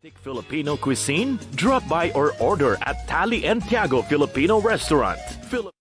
Authentic Filipino cuisine? Drop by or order at Tali and Tiago Filipino Restaurant. Philip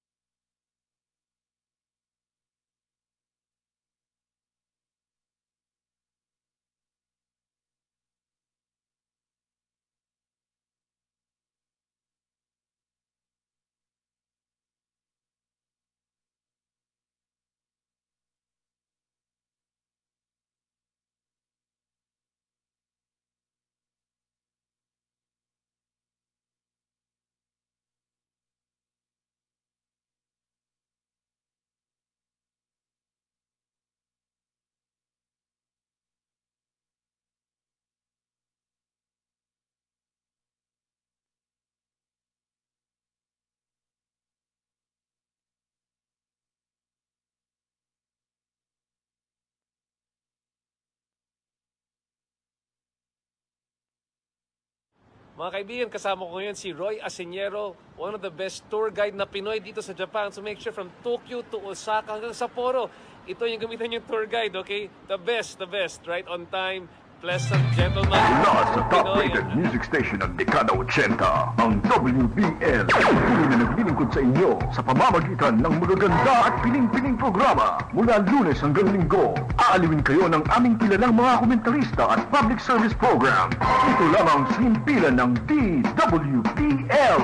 Mga kaibigan, kasama ko ngayon si Roy Aseñero, one of the best tour guide na Pinoy dito sa Japan. So make sure from Tokyo to Osaka hanggang Sapporo, ito yung gamitan yung tour guide, okay? The best, the best, right on time, pleasant, gentleman. Mula sa top-rated music station ng dekada 80, ang WBL. Patuloy na naglilingkod sa inyo sa pamamagitan ng magaganda at piling-piling programa. Mula lunes hanggang linggo, aaliwin kayo ng aming kilalang mga komentarista at public service program. Ito lamang sa himpilan ng DWBL.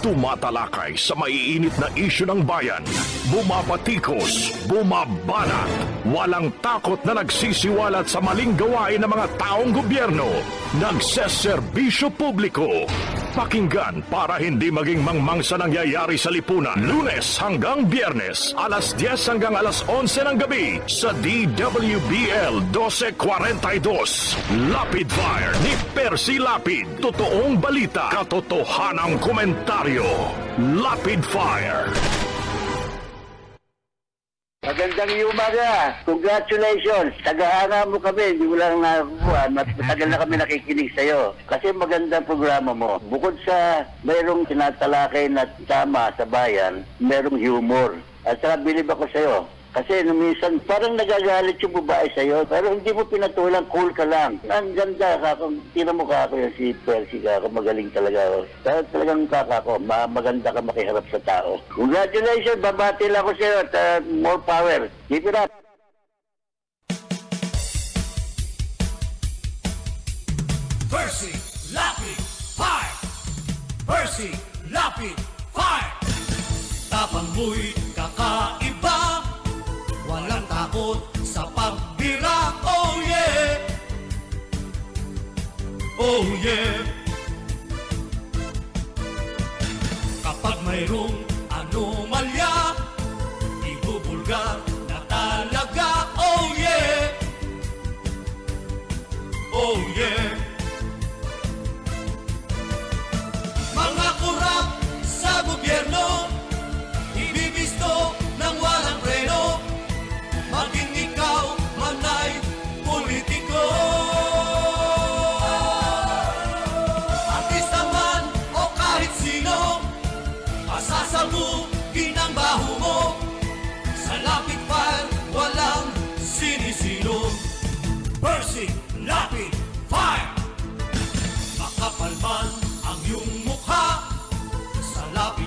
Tumatalakay sa maiinit na isyu ng bayan. Bumapatikos, bumabanat. Walang takot na nagsisiwalat sa maling gawain ng mga taong gobyerno. Nagseserbisyo publiko. Pakinggan para hindi maging mangmang sa nangyayari sa lipunan. Lunes hanggang biyernes, alas 10 hanggang alas 11 ng gabi sa DWBL 1242. Lapid Fire ni Percy Lapid. Totoong balita, katotohanang komentaryo. Lapid Fire. Magandang umaga. Congratulations. Tagahanga mo kami. Hindi mo lang nakukuha. Matagal na kami nakikinig sa'yo. Kasi magandang programa mo. Bukod sa mayroong tinatalakay na tama sa bayan, mayroong humor. At saka bilib ako sa'yo. Kasi nung minsan, parang nagagalit yung babae sa'yo, pero hindi mo pinatulang, cool ka lang. Ang ganda ka, kung tira mo ka ako yung si Percy ka, ako magaling talaga ako. Pero talagang kaka ko, ma maganda ka makiharap sa tao. Congratulations, babati lang ako sa'yo at uh, more power. Keep it up. Percy, Lapid, Fire! Percy, Lapid, Fire! Tapang mo'y kakaiba Oh yeah! Kapag mayroong anomalya Ibubulgar na talaga Oh yeah! Oh yeah! Mga kurap sa gobyerno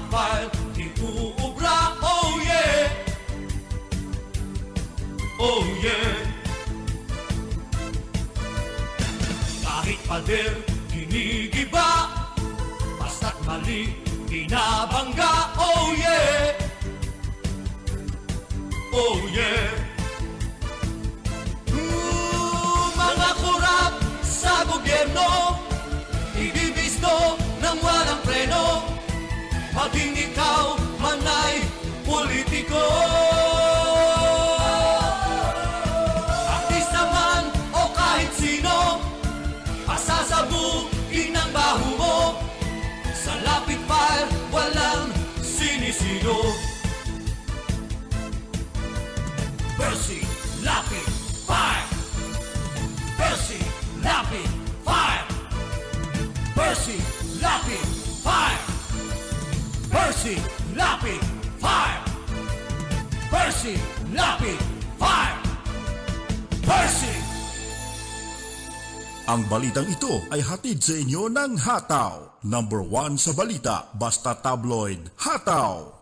file, uubra Oh yeah! Oh yeah! Kahit pader, ginigiba Basta't mali, binabangga Oh yeah! Oh yeah! Ikaw man ay politiko. Artista man o kahit sino Pasasabugin ang baho mo. Sa lapit fire walang sinisino lapid, fire! Percy! Ang balitang ito ay hatid sa inyo ng Hataw. Number one sa balita, basta tabloid. Hataw!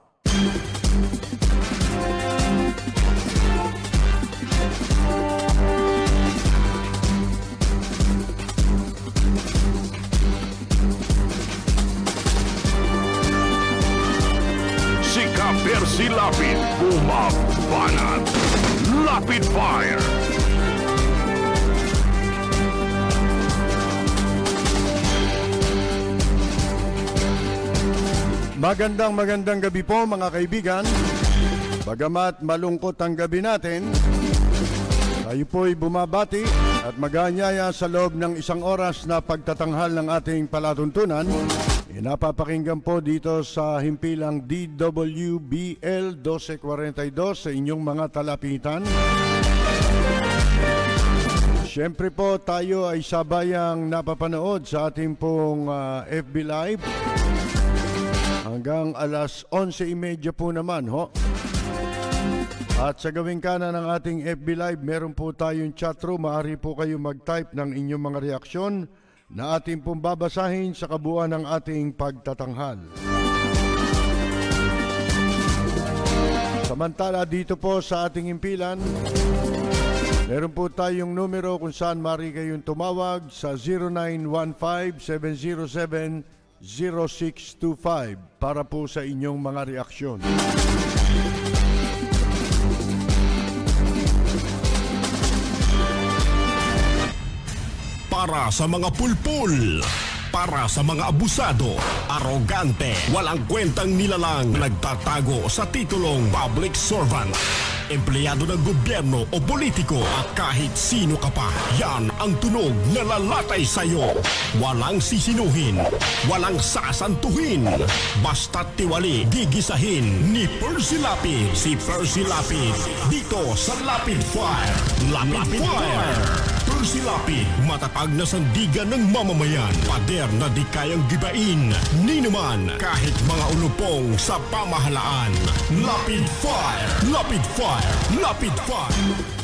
Si Percy Lapid, bumabanat. Lapid Fire! Magandang magandang gabi po mga kaibigan. Bagamat malungkot ang gabi natin, tayo po'y bumabati at maganyaya sa loob ng isang oras na pagtatanghal ng ating palatuntunan. Inapapakinggan po dito sa himpilang DWBL 1242 sa inyong mga talapitan. Siyempre po tayo ay sabayang napapanood sa ating pong ah, FB Live hanggang alas 11.30 po naman ho. At sa gawing kanan ng ating FB Live, meron po tayong chatroom. Maaari po kayo mag-type ng inyong mga reaksyon na ating pong babasahin sa kabuuan ng ating pagtatanghal. Samantala dito po sa ating impilan, meron po tayong numero kung saan maaari kayong tumawag sa 0915-707-0625 para po sa inyong mga reaksyon. Para sa mga pulpul. Para sa mga abusado, arogante, walang kwentang nilalang, nagtatago sa titulong public servant. Empleyado ng gobyerno o politiko at kahit sino ka pa, yan ang tunog na lalatay sa'yo. Walang sisinuhin, walang sasantuhin. Basta't tiwali, gigisahin ni Percy Lapid. Si Percy Lapid, dito sa Lapid Fire. Lapid, Fire. Percy Lapid, matatag na sandigan ng mamamayan. Pader na di kayang gibain. Ni naman, kahit mga ulupong sa pamahalaan. Lapid Fire! Lapid Fire! Lapid Fire!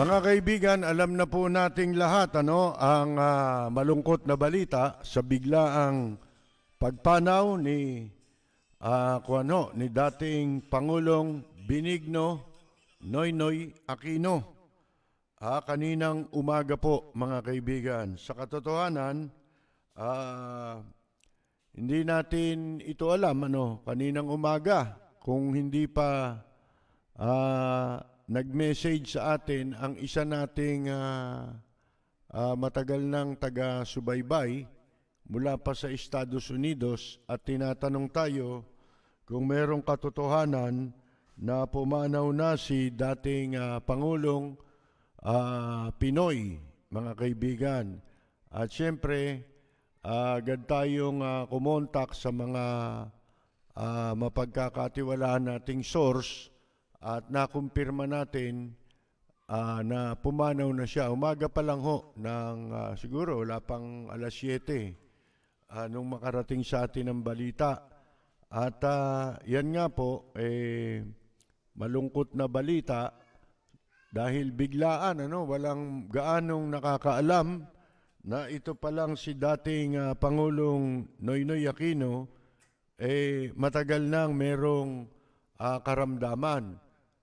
Mga kaibigan, alam na po nating lahat ano ang ah, malungkot na balita sa biglaang pagpanaw ni ah, kung ano, ni dating Pangulong Benigno Noynoy Aquino. Ah, kaninang umaga po mga kaibigan. Sa katotohanan, ah, hindi natin ito alam ano kaninang umaga kung hindi pa ah, nag-message sa atin ang isa nating ah, ah, matagal ng taga-subaybay mula pa sa Estados Unidos at tinatanong tayo kung merong katotohanan na pumanaw na si dating ah, Pangulong ah, Pinoy, mga kaibigan. At siyempre, ah, agad tayong ah, kumontak sa mga ah, mapagkakatiwalaan nating source at nakumpirma natin ah, na pumanaw na siya. Umaga pa lang ho, ng, ah, siguro wala pang alas 7 ah, nung makarating sa atin ang balita. At ah, yan nga po, eh, malungkot na balita dahil biglaan, ano, walang gaanong nakakaalam na ito pa lang si dating ah, Pangulong Noynoy Aquino, eh, matagal nang merong ah, karamdaman.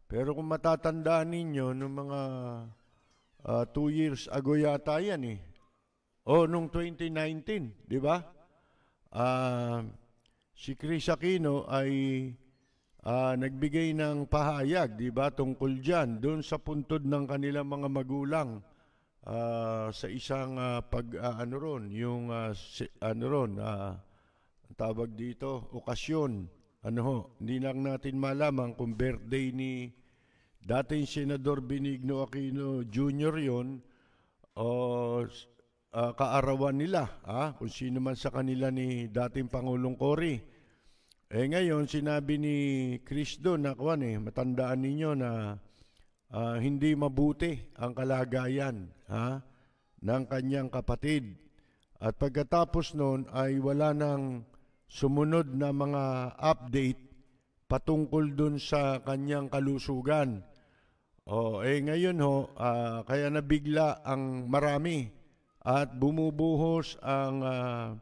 Pero kung matatandaan ninyo, nung mga ah, two years ago yata yan eh. O nung 2019, di ba? Ah, si Chris Aquino ay ah, nagbigay ng pahayag, di ba, tungkol dyan, doon sa puntod ng kanilang mga magulang ah, sa isang ah, pag, ah, ano ron, yung, si- ano ron, ang tawag dito, okasyon. Ano ho, hindi lang natin malaman kung birthday ni dating Senador Benigno Aquino Jr. yon o ah, kaarawan nila, ah, kung sino man sa kanila ni dating Pangulong Cory. Eh ngayon, sinabi ni Chris doon na kuwan eh, matandaan ninyo na ah, hindi mabuti ang kalagayan ha, ng kanyang kapatid. At pagkatapos noon ay wala nang sumunod na mga update patungkol dun sa kanyang kalusugan. O, eh ngayon ho, ah, kaya nabigla ang marami at bumubuhos ang ah,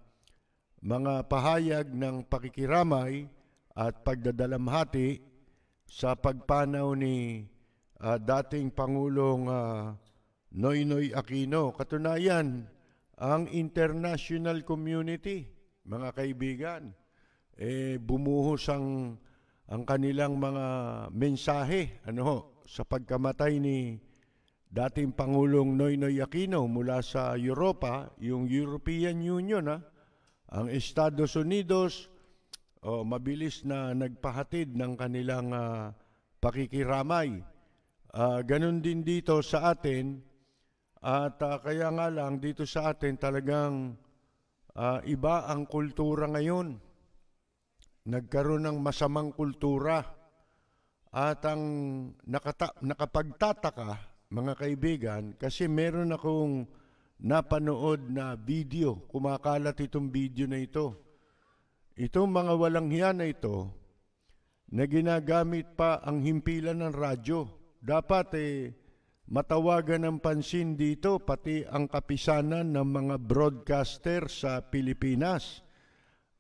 mga pahayag ng pakikiramay at pagdadalamhati sa pagpanaw ni ah, dating Pangulong ah, Noynoy Aquino. Katunayan, ang international community, mga kaibigan, eh, bumuhos ang, ang kanilang mga mensahe ano, sa pagkamatay ni dating Pangulong Noynoy Aquino mula sa Europa, yung European Union, ha, ang Estados Unidos, oh, mabilis na nagpahatid ng kanilang ah, pakikiramay. Ah, ganun din dito sa atin, at ah, kaya nga lang dito sa atin talagang ah, iba ang kultura ngayon. Nagkaroon ng masamang kultura. At ang nakata- nakapagtataka, mga kaibigan, kasi meron akong napanood na video, kumakalat itong video na ito. Itong mga walang hiya na ito, na ginagamit pa ang himpilan ng radyo. Dapat eh, matawagan ng pansin dito pati ang kapisanan ng mga broadcaster sa Pilipinas.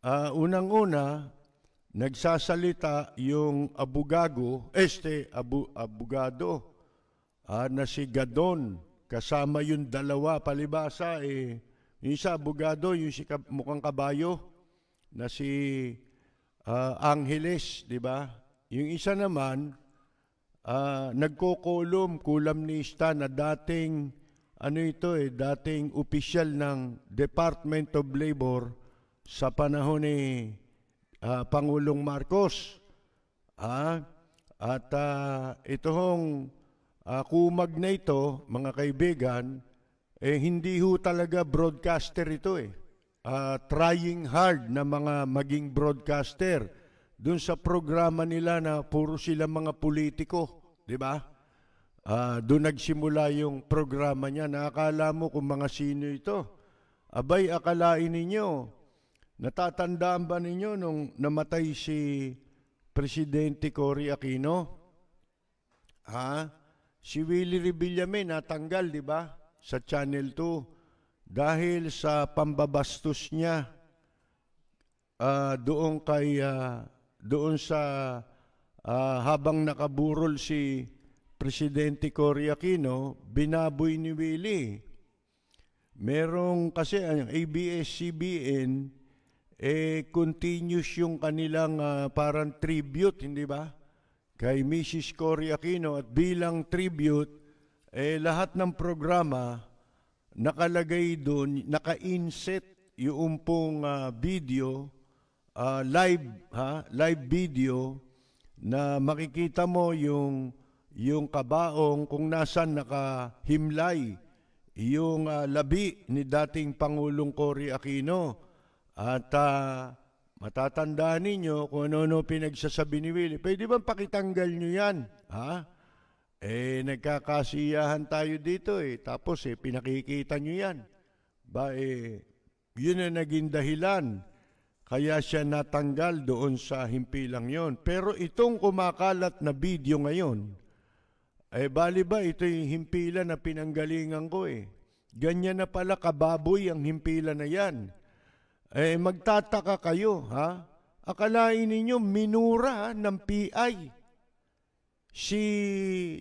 Ah, unang-una, nagsasalita yung abugago, este abu, abugado, ah, na si Gadon, kasama yung dalawa palibasa, eh, yung isa abugado, yung si mukhang kabayo, na si ah, Angeles, di ba? Yung isa naman, ah, nagkokolom, kulamnista na dating, ano ito eh, dating opisyal ng Department of Labor sa panahon ni ah, Pangulong Marcos. Ah, at ah, ito hong ah, kumag na ito, mga kaibigan, eh hindi ho talaga broadcaster ito eh. Ah, trying hard na mga maging broadcaster dun sa programa nila na puro sila mga politiko, di ba? Ah, doon nagsimula yung programa niya. Nakakala mo kung mga sino ito. Abay, akalain ninyo, natatandaan ba ninyo nung namatay si Presidente Cory Aquino? Ha? Si Willie Revillame natanggal, di ba? Sa Channel 2 dahil sa pambabastos niya ah, doon kay ah, doon sa ah, habang nakaburol si Presidente Cory Aquino, binaboy ni Willie. Merong kasi ang ABS-CBN eh continuous yung kanilang ah, parang tribute, hindi ba? Kay Mrs. Cory Aquino at bilang tribute eh lahat ng programa nakalagay doon, naka-inset yung pong ah, video, ah, live, ha, live video na makikita mo yung yung kabaong kung nasan nakahimlay yung ah, labi ni dating Pangulong Cory Aquino. At ah, matatandaan ninyo kung ano-ano pinagsasabi ni Willie. Pwede bang pakitanggal nyo yan? Ha? Eh, nagkakasiyahan tayo dito eh. Tapos eh, pinakikita nyo yan. Ba eh, yun ang naging dahilan. Kaya siya natanggal doon sa himpilang yon. Pero itong kumakalat na video ngayon, eh bali ba ito yung himpilan na pinanggalingan ko eh. Ganyan na pala kababoy ang himpilan na yan. Eh magtataka kayo ha? Akalain ninyo minura ng PI si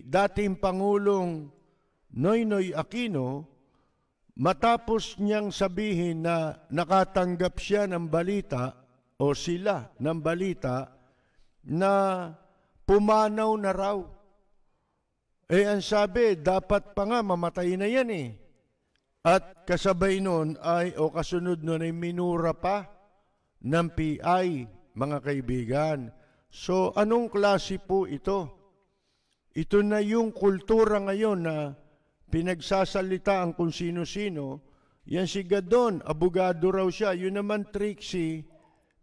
dating Pangulong Noynoy Aquino matapos niyang sabihin na nakatanggap siya ng balita o sila ng balita na pumanaw na raw. Eh ang sabi, dapat pa nga mamatay na yan eh. At kasabay nun ay, o kasunod nun ay minura pa ng PI, mga kaibigan. So anong klase po ito? Ito na yung kultura ngayon na pinagsasalita ang kung sino-sino. Yan si Gadon, abogado raw siya. Yun naman Trixie,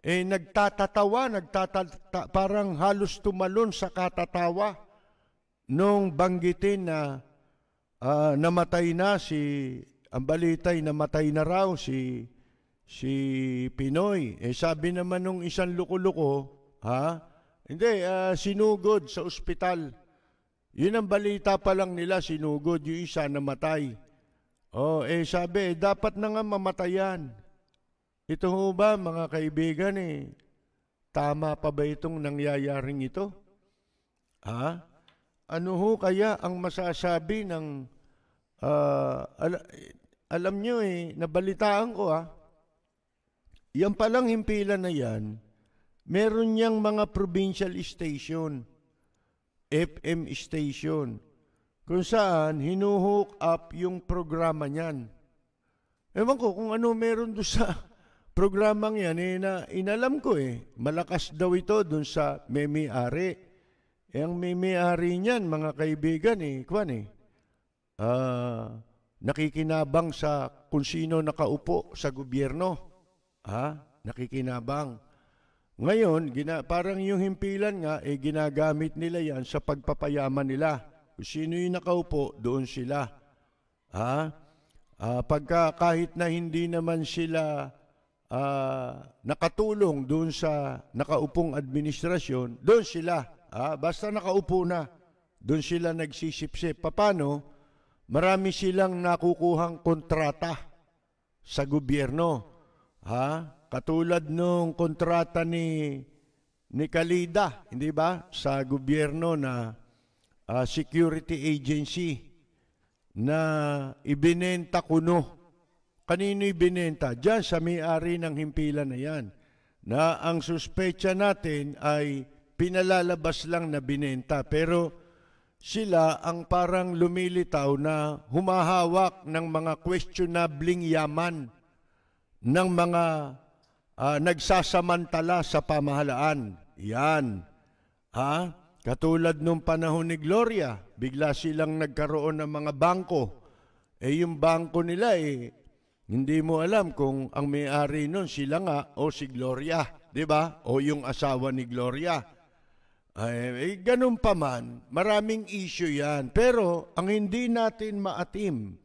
eh nagtatatawa, nagtatata, parang halos tumalon sa katatawa nung banggitin na ah, namatay na si ang balita'y namatay na raw si si Pinoy. Eh sabi naman nung isang luko-luko, ha? Hindi, ah, sinugod sa ospital. Yun ang balita pa lang nila, sinugod yung isa namatay. Oh, eh sabi, eh, dapat na nga mamatayan. Ito ho ba, mga kaibigan, eh, tama pa ba itong nangyayaring ito? Ha? Ano ho kaya ang masasabi ng, ala- alam nyo eh, nabalitaan ko ah, yan palang himpilan na yan, meron niyang mga provincial station, FM station, kung saan hinuhook up yung programa niyan. Ewan ko kung ano meron doon sa programang yan, eh, na inalam ko eh, malakas daw ito doon sa may-ari. Eh, ang may-ari niyan, mga kaibigan eh, kwan eh, ah, nakikinabang sa kung sino nakaupo sa gobyerno. Ha? Nakikinabang. Ngayon, gina, parang yung himpilan nga, eh, ginagamit nila yan sa pagpapayaman nila. Kung sino yung nakaupo, doon sila. Ha? Ah, pagka kahit na hindi naman sila ah, nakatulong doon sa nakaupong administrasyon, doon sila. Ah, basta nakaupo na, doon sila nagsisipsip. Paano? Marami silang nakukuhang kontrata sa gobyerno. Ha? Katulad nung kontrata ni ni Kalida, hindi ba? Sa gobyerno na ah, security agency na ibinenta kuno. Kanino ibinenta? Diyan sa may-ari ng himpilan na yan. Na ang suspecha natin ay pinalalabas lang na binenta. Pero sila ang parang lumilitaw na humahawak ng mga questionabling yaman ng mga ah, nagsasamantala sa pamahalaan. Yan. Ha? Katulad nung panahon ni Gloria, bigla silang nagkaroon ng mga bangko. Eh yung bangko nila eh, hindi mo alam kung ang may-ari nun sila nga o si Gloria, di ba? O yung asawa ni Gloria. Ay, eh, ganun pa man, maraming issue yan. Pero ang hindi natin maatim,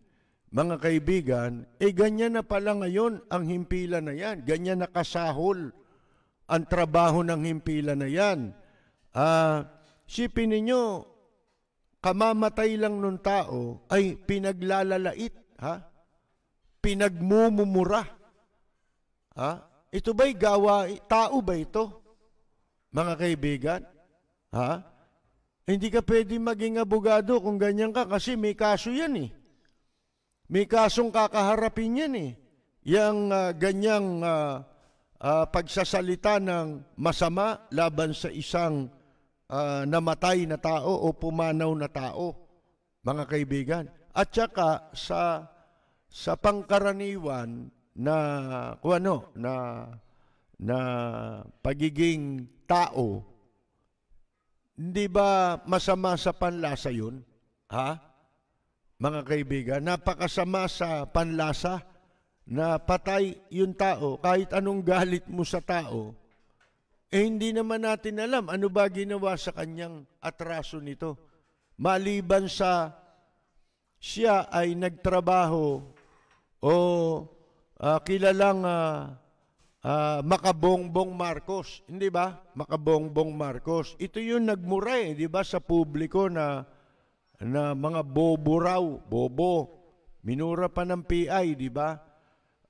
mga kaibigan, eh ganyan na pala ngayon ang himpilan na yan. Ganyan nakasahol ang trabaho ng himpilan na yan. Ah, sipin ninyo, kamamatay lang nung tao ay pinaglalalait, ha? Pinagmumumura. Ha? Ito ba'y gawa, tao ba ito? Mga kaibigan? Ha? Hindi ka pwede maging abogado kung ganyan ka kasi may kaso yan eh. May kasong kakaharapin yan eh. Yang ah, ganyang ah, ah, pagsasalita ng masama laban sa isang ah, namatay na tao o pumanaw na tao, mga kaibigan. At saka sa sa pangkaraniwan na kung ano na na pagiging tao hindi ba masama sa panlasa yun? Ha? Mga kaibigan, napakasama sa panlasa na patay yung tao, kahit anong galit mo sa tao, eh hindi naman natin alam ano ba ginawa sa kanyang atraso nito. Maliban sa siya ay nagtrabaho o ah, kilalang ah, ah, Makabongbong Marcos, hindi ba? Makabongbong Marcos. Ito yung nagmura eh, di ba, sa publiko na na mga bobo raw, bobo. Minura pa ng PI, di ba?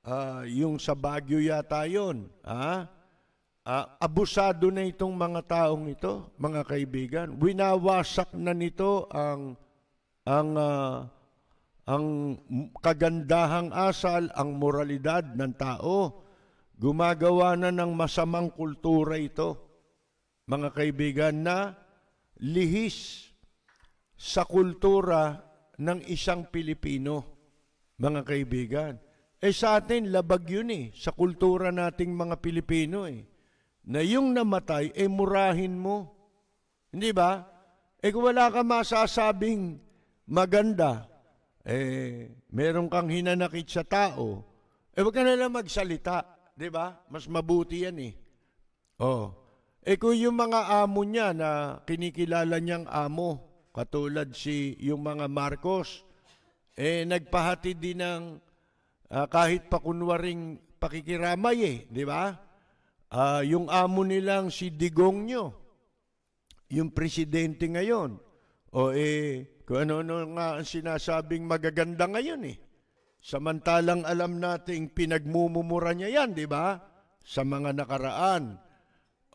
Ah, yung sa Baguio yata yun. Ha? Ah, abusado na itong mga taong ito, mga kaibigan. Winawasak na nito ang ang ah, ang kagandahang asal, ang moralidad ng tao. Gumagawa na ng masamang kultura ito, mga kaibigan, na lihis sa kultura ng isang Pilipino, mga kaibigan. Eh sa atin, labag yun eh, sa kultura nating mga Pilipino eh. Na yung namatay, eh murahin mo. Hindi ba? Eh kung wala ka masasabing maganda, eh meron kang hinanakit sa tao, eh wag ka na lang magsalita. Di ba? Mas mabuti yan eh. Oh. Eh kung yung mga amo niya na kinikilala niyang amo, katulad si yung mga Marcos, eh nagpahati din ng ah, kahit pa kunwaring pakikiramay eh, di ba? Ah, yung amo nilang si Digong nyo, yung presidente ngayon, o eh, kung ano-ano nga ang sinasabing magaganda ngayon eh. Samantalang alam nating pinagmumumura niya yan, di ba? Sa mga nakaraan.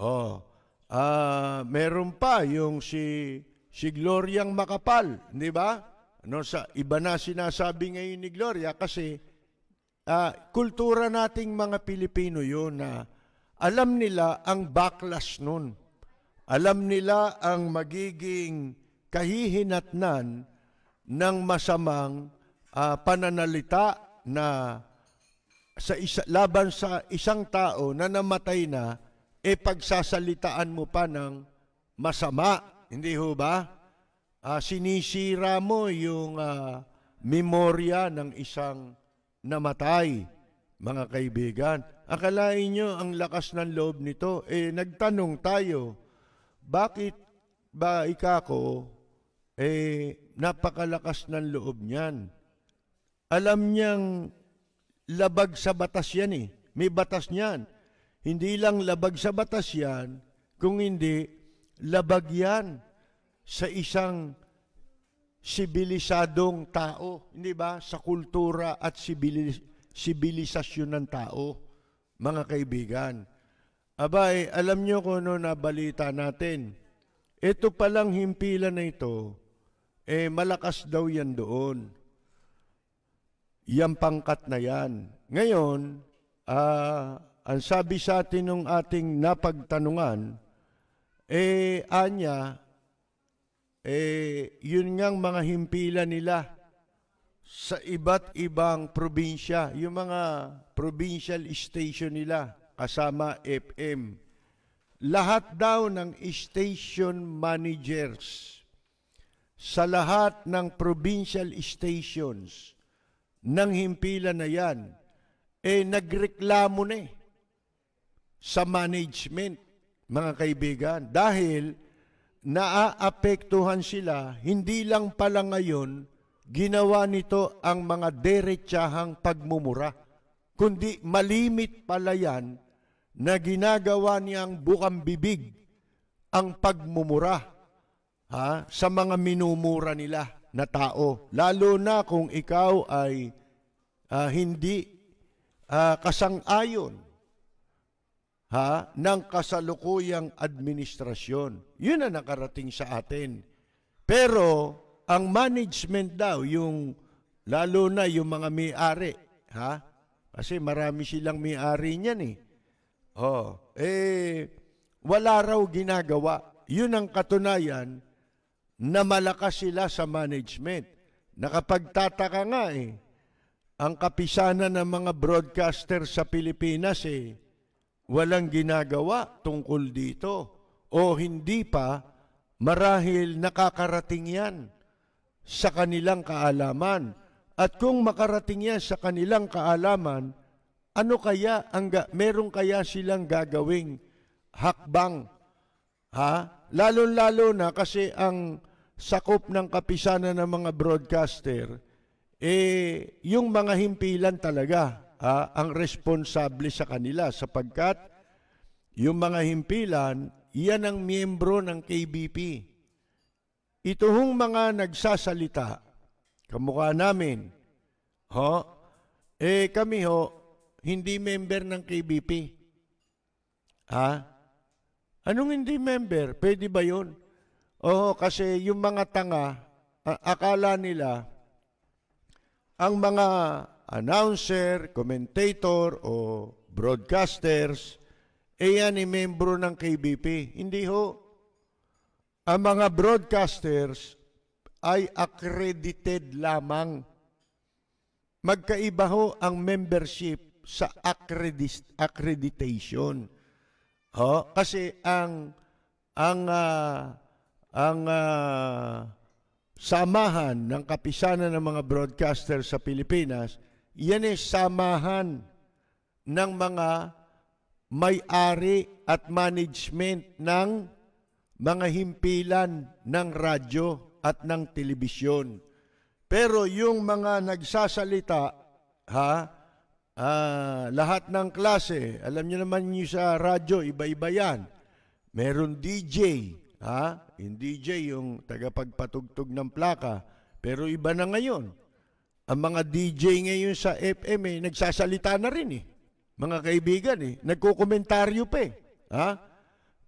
Oh, ah, meron pa yung si si Gloriang Makapal, di ba? Ano sa iba na sinasabi ngayon ni Gloria kasi ah, kultura nating mga Pilipino 'yun na alam nila ang backlash nun. Alam nila ang magiging kahihinatnan ng masamang ah, pananalita na sa isa, laban sa isang tao na namatay na, e pagsasalitaan mo pa ng masama. Hindi ho ba? Ah, sinisira mo yung ah, memorya ng isang namatay, mga kaibigan. Akalain nyo ang lakas ng loob nito. Eh, nagtanong tayo, bakit ba ikako, eh, napakalakas ng loob niyan? Alam niyang labag sa batas yan eh. May batas niyan. Hindi lang labag sa batas yan, kung hindi, labag yan sa isang sibilisadong tao, hindi ba? Sa kultura at sibilis- sibilisasyon ng tao, mga kaibigan. Abay, alam nyo kung ano na balita natin. Ito palang himpilan na ito, eh malakas daw yan doon. Yan pangkat na yan. Ngayon, ah, ang sabi sa atin ng ating napagtanungan, eh, anya, eh, yun ngang mga himpilan nila sa iba't ibang probinsya, yung mga provincial station nila, kasama FM. Lahat daw ng station managers sa lahat ng provincial stations ng himpilan na yan, eh nagreklamo na eh sa management, mga kaibigan, dahil naaapektuhan sila, hindi lang pala ngayon, ginawa nito ang mga derechahang pagmumura, kundi malimit pala yan na ginagawa niyang bukang bibig ang pagmumura ha, sa mga minumura nila na tao. Lalo na kung ikaw ay ah, hindi ah, kasang-ayon ha, ng kasalukuyang administrasyon. Yun ang nakarating sa atin. Pero ang management daw, yung lalo na yung mga may-ari, ha? Kasi marami silang may-ari niyan eh. Oh, eh wala raw ginagawa. Yun ang katunayan na malakas sila sa management. Nakapagtataka nga eh. Ang kapisanan ng mga broadcaster sa Pilipinas eh, walang ginagawa tungkol dito. O hindi pa, marahil nakakarating yan sa kanilang kaalaman. At kung makarating yan sa kanilang kaalaman, ano kaya ang meron kaya silang gagawing hakbang? Ha? Lalo-lalo na kasi ang sakop ng kapisanan ng mga broadcaster, eh, yung mga himpilan talaga ha, ang responsable sa kanila sapagkat yung mga himpilan, iyan ang miyembro ng KBP. Ito hong mga nagsasalita, kamukha namin, ho, eh kami ho, hindi member ng KBP. Ha? Anong hindi member? Pwede ba yun? Oo, kasi yung mga tanga, akala nila, ang mga announcer, commentator o broadcasters, eh yan ay membro ng KBP. Hindi ho. Ang mga broadcasters ay accredited lamang. Magkaiba ho ang membership sa accredis- accreditation. Ho, kasi ang ang ah, ang ah, samahan ng kapisanan ng mga broadcaster sa Pilipinas, yan ay samahan ng mga may-ari at management ng mga himpilan ng radyo at ng telebisyon. Pero yung mga nagsasalita, ha, ah, lahat ng klase, alam niyo naman niyo sa radyo, iba-iba yan. Meron DJ, ha? Yung DJ, yung tagapagpatugtog ng plaka. Pero iba na ngayon. Ang mga DJ ngayon sa FM, eh, nagsasalita na rin eh. Mga kaibigan eh. Nagkukomentaryo pa eh. Ha?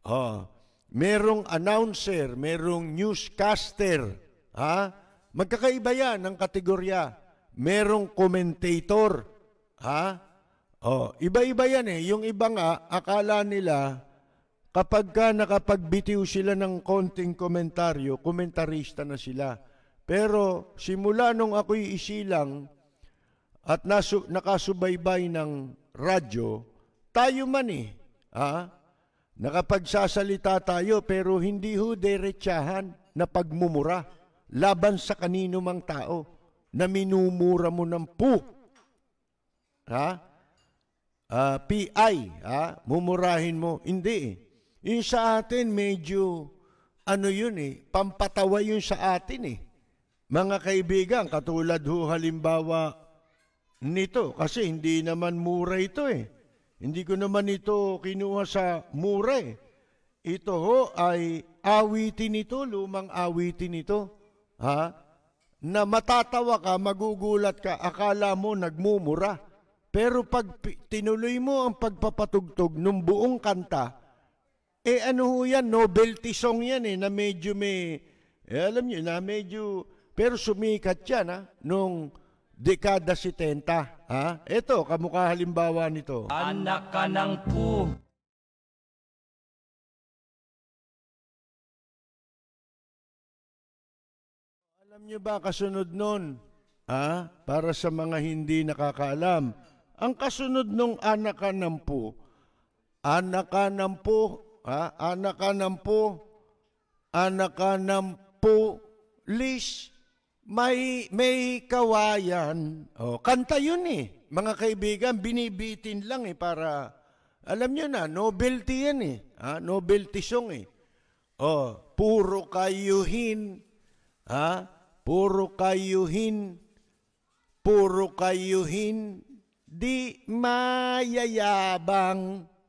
Oh. Merong announcer, merong newscaster. Ha? Magkakaiba yan ang kategorya. Merong commentator. Ha? Oh, iba-iba yan eh. Yung iba nga, akala nila kapag ka nakapagbitiw sila ng konting komentaryo, komentarista na sila. Pero simula nung ako'y isilang at nasu- nakasubaybay ng radyo, tayo man eh. Ha? Nakapagsasalita tayo pero hindi ho diretsahan na pagmumura laban sa kanino mang tao na minumura mo ng pu. Ha? Ah, PI, ha? Mumurahin mo. Hindi eh. Yung sa atin medyo ano yun eh, pampatawa yun sa atin eh. Mga kaibigan, katulad ho halimbawa nito, kasi hindi naman mura ito eh. Hindi ko naman ito kinuha sa mura eh. Ito ho ay awitin ito, lumang awitin ito. Ha? Na matatawa ka, magugulat ka, akala mo nagmumura. Pero pag tinuloy mo ang pagpapatugtog ng buong kanta, eh ano ho yan, novelty song yan eh, na medyo may, eh, alam nyo, na medyo, pero sumikat yan ha, nung dekada 70. Ha? Ito, kamukha halimbawa nito. Anak ka ng pu. Alam nyo ba kasunod nun? Ha? Para sa mga hindi nakakaalam. Ang kasunod nung anak ka ng po, anak ka ng po, ha? anak ka ng po, anak ka ng po, lis, may, may kawayan. O, kanta yun eh. Mga kaibigan, binibitin lang eh para, alam nyo na, novelty yan eh. Ha? Novelty song eh. O, puro kayuhin, ha? Puro kayuhin, puro kayuhin, di mayayabang.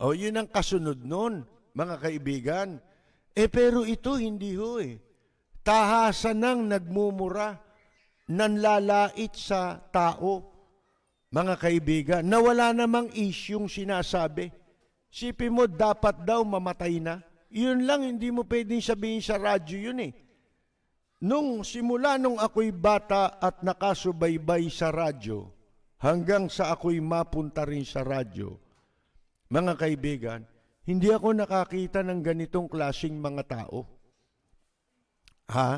O, yun ang kasunod nun, mga kaibigan. Eh, pero ito hindi ho eh. Tahasan ng nagmumura, nanlalait sa tao. Mga kaibigan, na wala namang isyong sinasabi. Sipi mo, dapat daw mamatay na. Yun lang, hindi mo pwedeng sabihin sa radyo yun eh. Nung simula nung ako'y bata at nakasubaybay sa radyo, hanggang sa ako'y mapunta rin sa radyo, mga kaibigan, hindi ako nakakita ng ganitong klasing mga tao. Ha?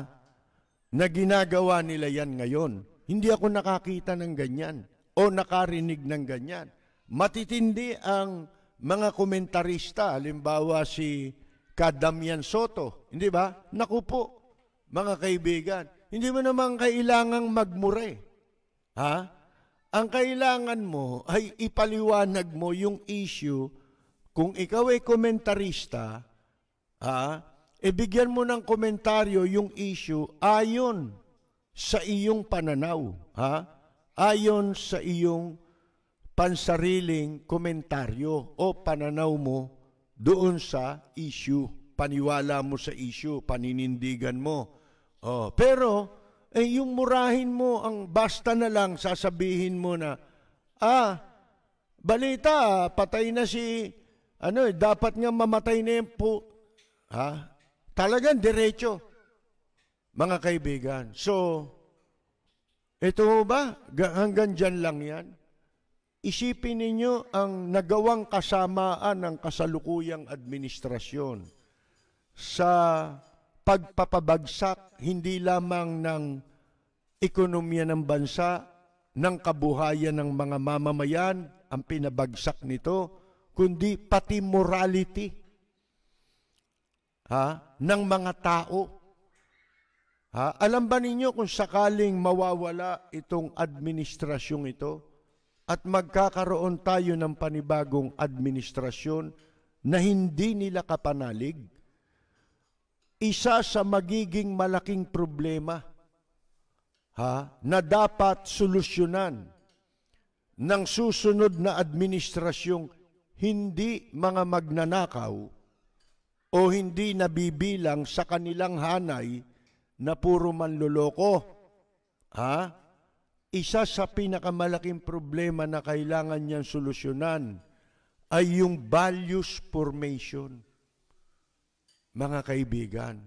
Na ginagawa nila yan ngayon. Hindi ako nakakita ng ganyan o nakarinig ng ganyan. Matitindi ang mga komentarista, halimbawa si Kadamian Soto, hindi ba? Naku po, mga kaibigan, hindi mo naman kailangang magmure. Ha? Ang kailangan mo ay ipaliwanag mo yung issue kung ikaw ay komentarista, ha? e bigyan mo ng komentaryo yung issue ayon sa iyong pananaw, ha? Ayon sa iyong pansariling komentaryo o pananaw mo doon sa issue. Paniwala mo sa issue, paninindigan mo. Oh, pero eh yung murahin mo ang basta na lang sasabihin mo na ah balita patay na si ano eh, dapat nga mamatay na yung po ha? Talagang diretso mga kaibigan. So ito ba? Ga- hanggang dyan lang yan? Isipin ninyo ang nagawang kasamaan ng kasalukuyang administrasyon sa pagpapabagsak hindi lamang ng ekonomiya ng bansa, ng kabuhayan ng mga mamamayan ang pinabagsak nito, kundi pati morality ha, ng mga tao. Ha? Alam ba ninyo kung sakaling mawawala itong administrasyong ito at magkakaroon tayo ng panibagong administrasyon na hindi nila kapanalig? isa sa magiging malaking problema ha, na dapat solusyonan ng susunod na administrasyong hindi mga magnanakaw o hindi nabibilang sa kanilang hanay na puro manluloko. Ha? Isa sa pinakamalaking problema na kailangan niyang solusyonan ay yung values formation. Mga kaibigan,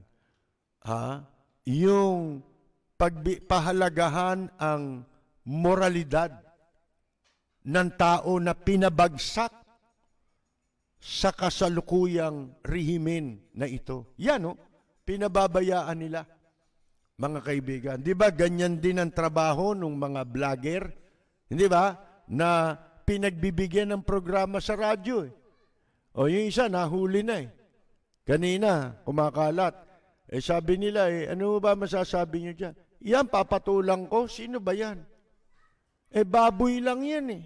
ha? yung pahalagahan ang moralidad ng tao na pinabagsak sa kasalukuyang rehimen na ito. Yan, no? pinababayaan nila, mga kaibigan. Di ba, ganyan din ang trabaho ng mga vlogger, hindi ba, na pinagbibigyan ng programa sa radyo. Eh. O yung isa, nahuli na eh. Kanina, kumakalat. Eh sabi nila eh, ano ba masasabi niyo dyan? Yan, papatulang ko. Sino ba yan? Eh, baboy lang yan eh.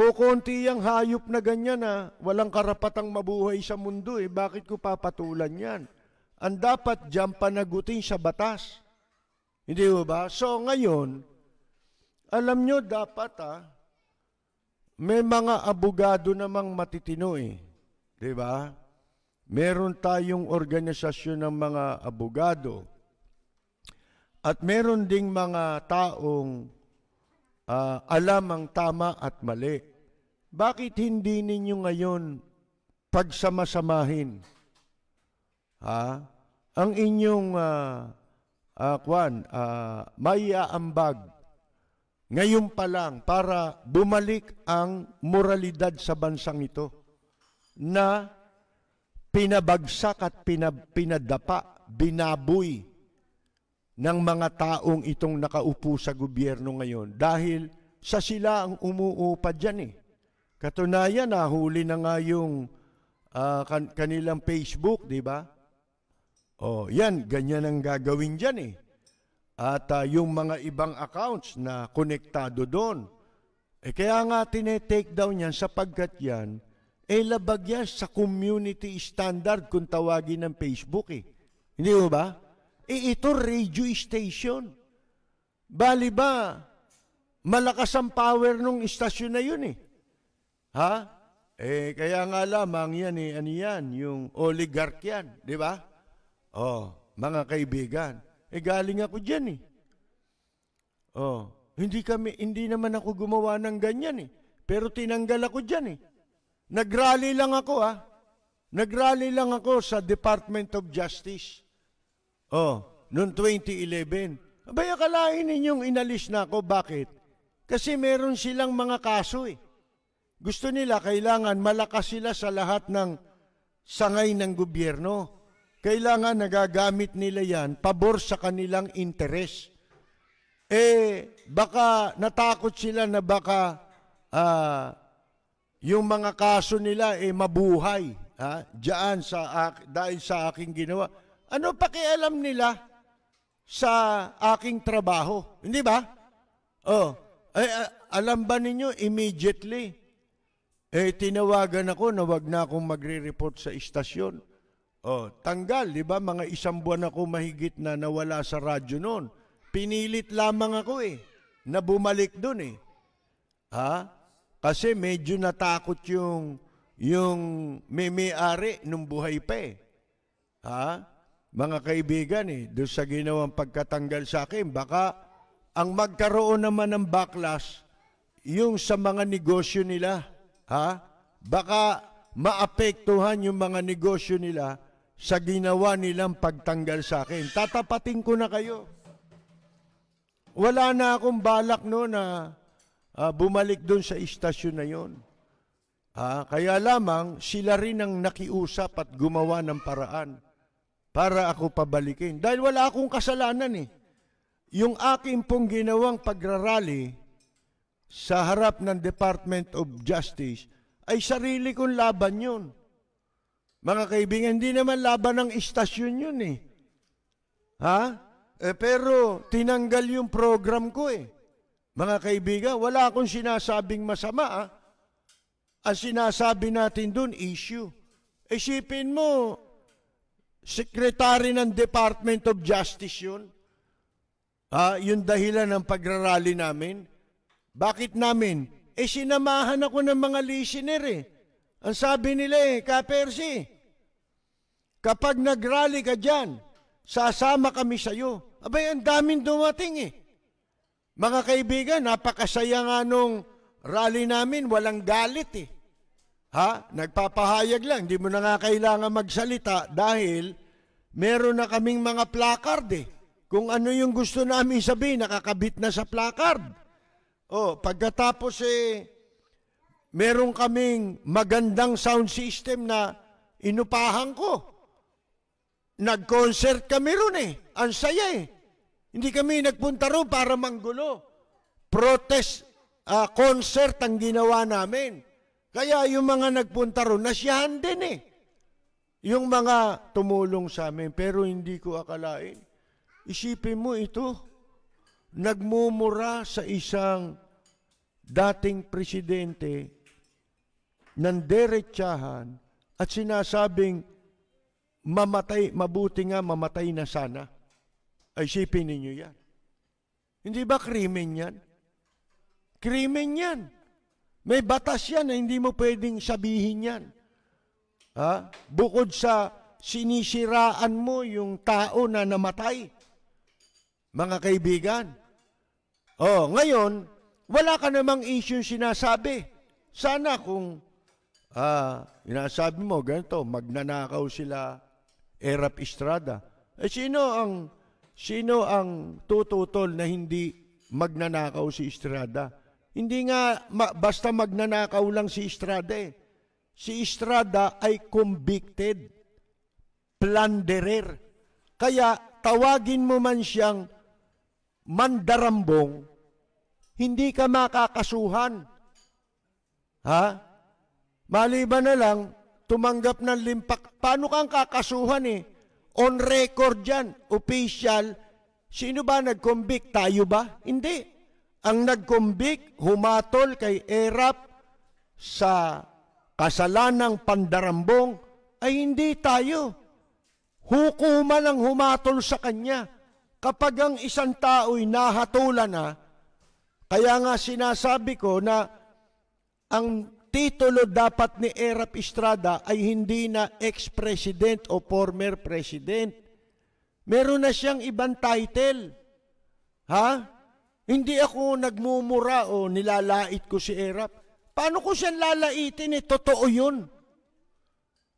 Kukunti yung hayop na ganyan na walang karapatang mabuhay sa mundo eh. Bakit ko papatulan yan? Ang dapat dyan panagutin sa batas. Hindi ba? So ngayon, alam nyo dapat ah, may mga abogado namang matitino eh. Di ba? Meron tayong organisasyon ng mga abogado. At meron ding mga taong uh, alam ang tama at mali. Bakit hindi ninyo ngayon pagsamasamahin ha? ang inyong uh, uh, kwan, uh, may aambag ngayon pa lang para bumalik ang moralidad sa bansang ito na pinabagsak at pinab- pinadapa, binaboy ng mga taong itong nakaupo sa gobyerno ngayon dahil sa sila ang umuupa dyan eh. Katunayan, nahuli na nga yung uh, kan- kanilang Facebook, di ba? Oh, yan, ganyan ang gagawin dyan eh. At uh, yung mga ibang accounts na konektado doon. Eh kaya nga tinetake down yan sapagkat yan, eh labag yan sa community standard kung tawagin ng Facebook eh. Hindi mo ba? Eh ito radio station. Bali ba, malakas ang power ng istasyon na yun eh. Ha? Eh kaya nga lamang yan eh, ano yan, yung oligarch yan, di ba? Oh, mga kaibigan. Eh galing ako diyan eh. Oh, hindi kami hindi naman ako gumawa ng ganyan eh. Pero tinanggal ako diyan eh. Nagrally lang ako ah. Nagrally lang ako sa Department of Justice. Oh, noong 2011. Abay, akalain ninyong inalis na ako. Bakit? Kasi meron silang mga kaso eh. Gusto nila, kailangan malakas sila sa lahat ng sangay ng gobyerno. Kailangan nagagamit nila yan pabor sa kanilang interes. Eh, baka natakot sila na baka uh, yung mga kaso nila eh mabuhay ha, diyan sa dahil sa aking ginawa. Ano pakialam nila sa aking trabaho? Hindi ba? Oh, eh, alam ba ninyo immediately eh tinawagan ako na wag na akong magre-report sa istasyon. Oh, tanggal, 'di ba? Mga isang buwan ako mahigit na nawala sa radyo noon. Pinilit lamang ako eh na bumalik doon eh. Ha? Kasi medyo natakot yung yung may-ari nung buhay pa eh. Ha? Mga kaibigan eh, doon sa ginawang pagkatanggal sa akin, baka ang magkaroon naman ng backlash yung sa mga negosyo nila. Ha? Baka maapektuhan yung mga negosyo nila sa ginawa nilang pagtanggal sa akin. Tatapatin ko na kayo. Wala na akong balak no na uh, bumalik doon sa istasyon na yon. Uh, kaya lamang sila rin ang nakiusap at gumawa ng paraan para ako pabalikin. Dahil wala akong kasalanan eh. Yung aking pong ginawang pagrarally sa harap ng Department of Justice ay sarili kong laban yun. Mga kaibigan, hindi naman laban ng istasyon yun eh. Ha? Eh, pero tinanggal yung program ko eh. Mga kaibigan, wala akong sinasabing masama. Ah. Ang sinasabi natin doon, issue. Isipin mo, Secretary ng Department of Justice yun. Ah, yung dahilan ng pagrarally namin. Bakit namin? Eh sinamahan ako ng mga listener eh. Ang sabi nila eh, Kapersi, kapag nagrally ka dyan, sasama kami sa iyo. Abay, ang daming dumating eh. Mga kaibigan, napakasaya nga nung rally namin, walang galit eh. Ha? Nagpapahayag lang, hindi mo na nga kailangan magsalita dahil meron na kaming mga placard eh. Kung ano yung gusto namin sabihin, nakakabit na sa placard. Oh, pagkatapos eh, meron kaming magandang sound system na inupahan ko. Nag-concert kami ron eh. Ang saya eh. Hindi kami nagpunta ron para manggulo. Protest ah, concert ang ginawa namin. Kaya yung mga nagpunta ron, nasyahan din eh. Yung mga tumulong sa amin, pero hindi ko akalain. Isipin mo ito, nagmumura sa isang dating presidente ng derechahan at sinasabing mamatay, mabuti nga mamatay na sana. Ay, isipin ninyo yan. Hindi ba krimen yan? Krimen yan. May batas yan na hindi mo pwedeng sabihin yan. Ha? Bukod sa sinisiraan mo yung tao na namatay. Mga kaibigan. Oh, ngayon, wala ka namang issue sinasabi. Sana kung ah, inasabi mo, ganito, magnanakaw sila Erap Estrada. Eh, sino ang sino ang tututol na hindi magnanakaw si Estrada? Hindi nga ma- basta magnanakaw lang si Estrada eh. Si Estrada ay convicted plunderer. Kaya tawagin mo man siyang mandarambong, hindi ka makakasuhan. Ha? Maliban na lang, tumanggap ng limpak. Paano kang kakasuhan eh? On record yan, official. Sino ba nag-convict? Tayo ba? Hindi. Ang nag-convict, humatol kay Erap sa kasalanang pandarambong, ay hindi tayo. Hukuman ang humatol sa kanya. Kapag ang isang tao'y nahatulan na, kaya nga sinasabi ko na ang titulo dapat ni Erap Estrada ay hindi na ex-president o former president. Meron na siyang ibang title. Ha? Hindi ako nagmumura o nilalait ko si Erap. Paano ko siya lalaitin eh? Totoo yun.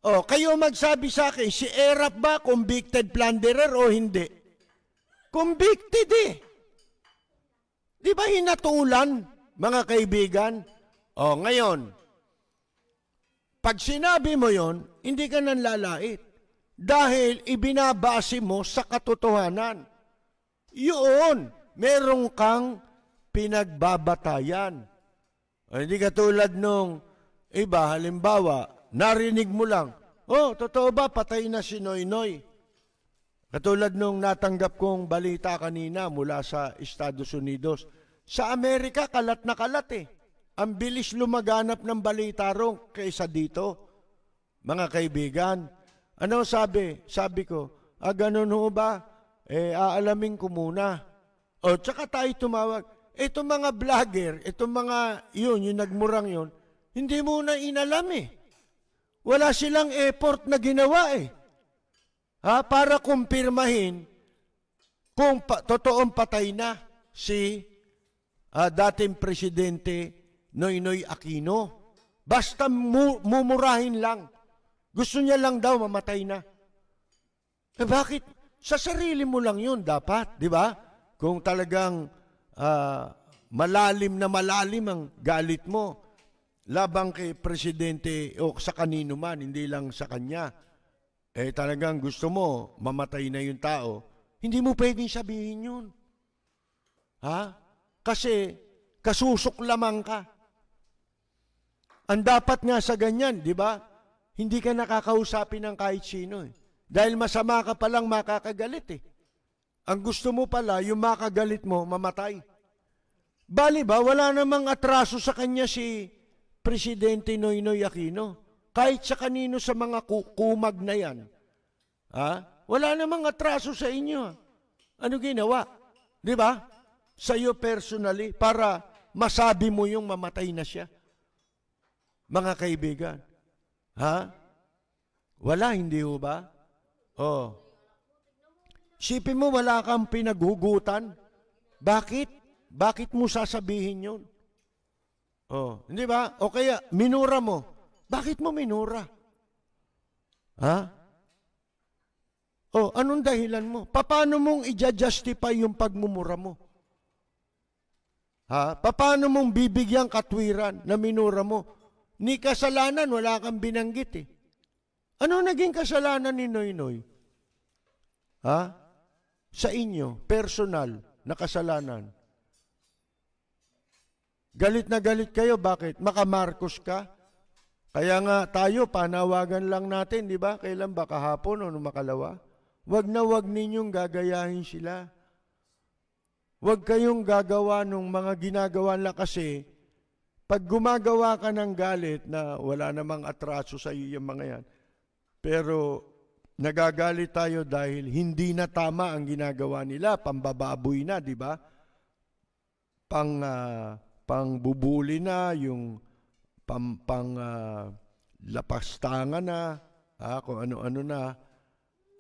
O, kayo magsabi sa akin, si Erap ba convicted plunderer o hindi? Convicted eh. Di ba hinatulan, mga kaibigan? O, ngayon, pag sinabi mo yon, hindi ka nang lalait. Dahil ibinabase mo sa katotohanan. Yun, meron kang pinagbabatayan. O, hindi katulad nung iba, halimbawa, narinig mo lang, oh, totoo ba, patay na si Noy Noy? Katulad nung natanggap kong balita kanina mula sa Estados Unidos. Sa Amerika, kalat na kalat eh. Ang bilis lumaganap ng balita ron kaysa dito. Mga kaibigan, ano sabi? Sabi ko, ah, ganun ho ba? Eh, aalamin ko muna. O, tsaka tayo tumawag. Itong mga vlogger, itong mga yun, yung nagmurang yun, hindi muna inalam eh. Wala silang effort na ginawa eh. Ha, para kumpirmahin kung pa, totoong patay na si ah, dating presidente Noynoy Aquino. Basta mu- mumurahin lang. Gusto niya lang daw mamatay na. Eh bakit? Sa sarili mo lang yun dapat, di ba? Kung talagang ah, malalim na malalim ang galit mo labang kay presidente o sa kanino man, hindi lang sa kanya, eh talagang gusto mo mamatay na yung tao, hindi mo pwedeng sabihin yun. Ha? Kasi kasusok lamang ka. Ang dapat nga sa ganyan, di ba? Hindi ka nakakausapin ng kahit sino eh. Dahil masama ka palang makakagalit eh. Ang gusto mo pala, yung makagalit mo, mamatay. Bali ba, wala namang atraso sa kanya si Presidente Noynoy Aquino. Kahit sa kanino sa mga ku- kumag na yan. Ha? Wala namang atraso sa inyo. Ano ginawa? Di ba? Sa iyo personally, para masabi mo yung mamatay na siya? Mga kaibigan. Ha? Wala, hindi ho ba? Oh. Sipin mo, wala kang pinaghugutan. Bakit? Bakit mo sasabihin yun? Oh, hindi ba? O kaya, minura mo. Bakit mo minura? Ha? Oh, anong dahilan mo? Paano mong i-justify yung pagmumura mo? Ha? Paano mong bibigyan katwiran na minura mo? Ni kasalanan, wala kang binanggit eh. Ano naging kasalanan ni Noy Noy? Ha? Sa inyo, personal na kasalanan. Galit na galit kayo, bakit? Makamarcos ka? Kaya nga tayo, panawagan lang natin, di ba? Kailan ba? Kahapon o makalawa? Wag na wag ninyong gagayahin sila. Wag kayong gagawa ng mga ginagawa lang kasi pag gumagawa ka ng galit na wala namang atraso sa iyo yung mga yan, pero nagagalit tayo dahil hindi na tama ang ginagawa nila, pambababoy na, di ba? Pang, uh, pangbubuli na, yung pang, pang uh, lapastangan na, ah, kung ano-ano na.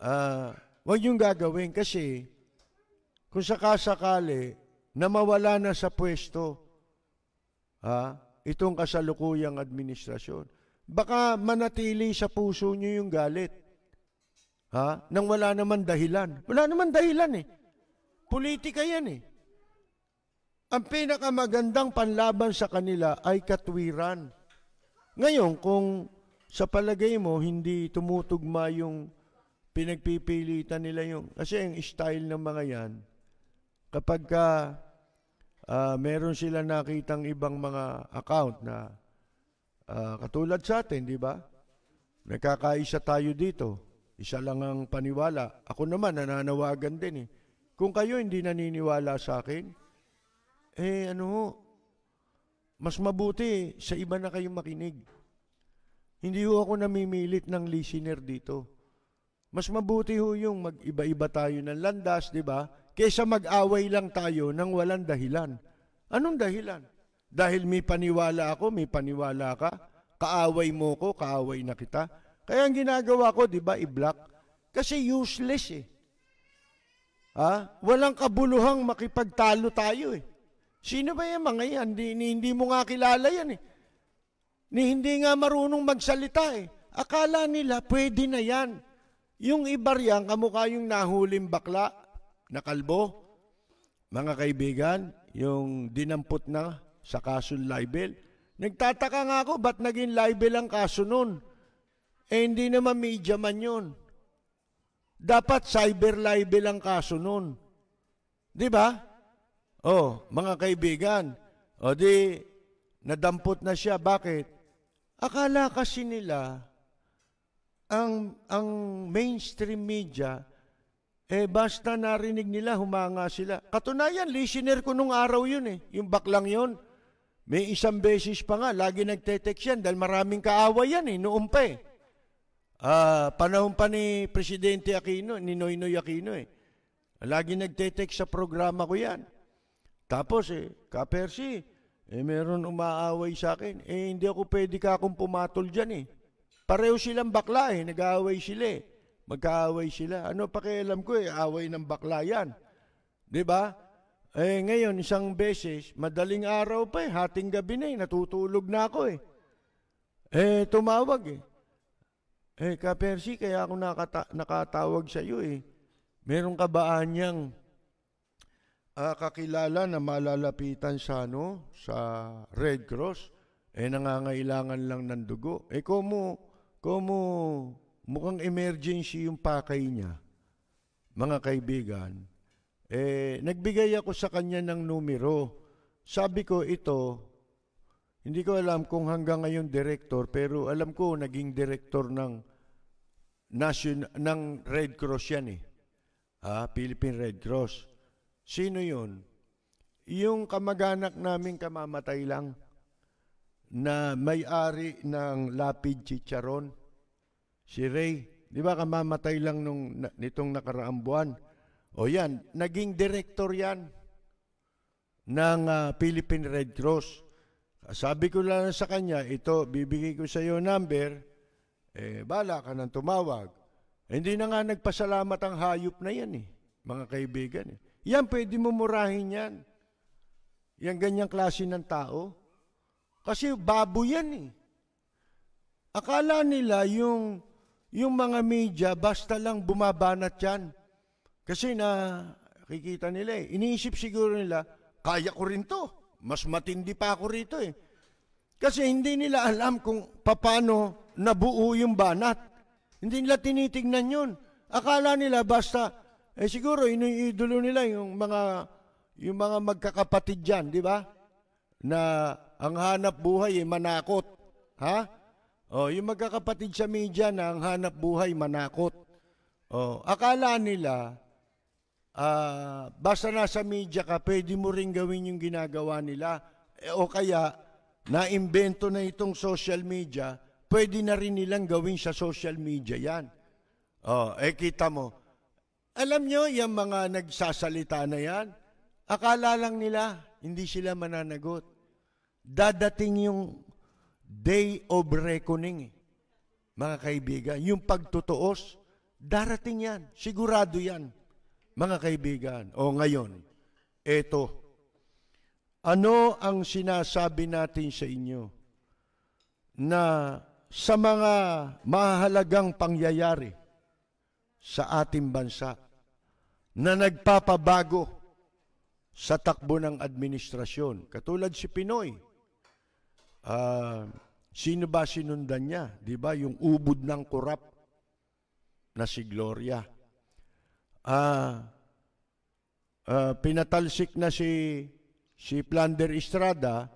Uh, huwag yung gagawin kasi kung sakasakali na mawala na sa pwesto, ha, itong kasalukuyang administrasyon, baka manatili sa puso nyo yung galit. Ha? Nang wala naman dahilan. Wala naman dahilan eh. Politika yan eh. Ang pinakamagandang panlaban sa kanila ay katwiran. Ngayon, kung sa palagay mo hindi tumutugma yung pinagpipilitan nila yung, kasi ang style ng mga yan, kapag ka uh, meron sila nakitang ibang mga account na uh, katulad sa atin, di ba? Nagkakaisa tayo dito. Isa lang ang paniwala. Ako naman, nananawagan din eh. Kung kayo hindi naniniwala sa akin, eh ano mas mabuti sa iba na kayong makinig. Hindi ho ako namimilit ng listener dito. Mas mabuti ho yung mag-iba-iba tayo ng landas, di ba? Kesa mag-away lang tayo ng walang dahilan. Anong dahilan? Dahil may paniwala ako, may paniwala ka, kaaway mo ko, kaaway na kita. Kaya ang ginagawa ko, di ba, i-block? Kasi useless eh. Ha? Walang kabuluhang makipagtalo tayo eh. Sino ba yung mga yan? Hindi, hindi mo nga kilala yan eh. Ni hindi nga marunong magsalita eh. Akala nila pwede na yan. Yung iba riyan, kamukha yung nahuling bakla na kalbo. Mga kaibigan, yung dinampot na sa kaso libel. Nagtataka nga ako, ba't naging libel ang kaso nun? Eh, hindi naman media man yun. Dapat cyber libel ang kaso nun. Di ba? Oh, mga kaibigan, o di, nadampot na siya. Bakit? Akala kasi nila, ang, ang mainstream media, eh basta narinig nila, humanga sila. Katunayan, listener ko nung araw yun eh, yung baklang yun. May isang beses pa nga, lagi nagte-text yan dahil maraming kaaway yan eh, noon pa eh. Uh, panahon pa ni Presidente Aquino, ni Noynoy Aquino eh. Lagi nagte-text sa programa ko yan. Tapos eh, kapersi, eh meron umaaway sa akin. Eh hindi ako pwede ka akong pumatol dyan eh. Pareho silang bakla eh, nag-aaway sila eh. Magkaaway sila. Ano pakialam ko eh, away ng bakla yan. Ba? Eh ngayon, isang beses, madaling araw pa eh, hating gabi na eh, natutulog na ako eh. Eh, tumawag eh. Eh, Kapersi, kaya ako nakata- nakatawag sa iyo eh. Meron ka ba anyang uh, kakilala na malalapitan sa ano, sa Red Cross, eh nangangailangan lang ng dugo. Eh kumo, kumo mukhang emergency yung pakay niya, mga kaibigan, eh nagbigay ako sa kanya ng numero. Sabi ko ito, hindi ko alam kung hanggang ngayon director, pero alam ko naging director ng National, ng Red Cross yan eh. Ah, Philippine Red Cross. Sino yun? Yung kamag-anak namin kamamatay lang na may-ari ng Lapid Chicharon, si Ray. Di ba kamamatay lang nung, nitong nakaraang buwan? O yan, naging director yan ng ah, Philippine Red Cross. Sabi ko lang sa kanya, ito, bibigay ko sa iyo number, eh, bala ka nang tumawag. Hindi na nga nagpasalamat ang hayop na yan eh, mga kaibigan. Eh. Yan, pwede mo murahin yan. Yan ganyang klase ng tao. Kasi babo yan eh. Akala nila yung, yung mga media, basta lang bumabanat yan. Kasi na, kikita nila eh. Iniisip siguro nila, kaya ko rin to. Mas matindi pa ako rito eh. Kasi hindi nila alam kung paano nabuo yung banat. Hindi nila tinitignan yun. Akala nila basta, eh siguro iniidolo nila yung mga yung mga magkakapatid diyan, di ba? Na ang hanap buhay ay manakot. Ha? Oh, yung magkakapatid sa media na ang hanap buhay manakot. Oh, akala nila ah, basta nasa media ka, pwede mo rin gawin yung ginagawa nila. Eh, o kaya, naimbento na itong social media, pwede na rin nilang gawin sa social media yan. Oh, eh kita mo. Alam nyo, yung mga nagsasalita na yan, akala lang nila, hindi sila mananagot. Dadating yung day of reckoning, eh. mga kaibigan. Yung pagtutuos, darating yan. Sigurado yan, mga kaibigan. O ngayon, eto, ano ang sinasabi natin sa inyo na sa mga mahalagang pangyayari sa ating bansa na nagpapabago sa takbo ng administrasyon. Katulad si Pinoy. Ah, sino ba sinundan niya? 'Di ba? Yung ubod ng korap na si Gloria. Ah, ah, pinatalsik na si si Plander Estrada,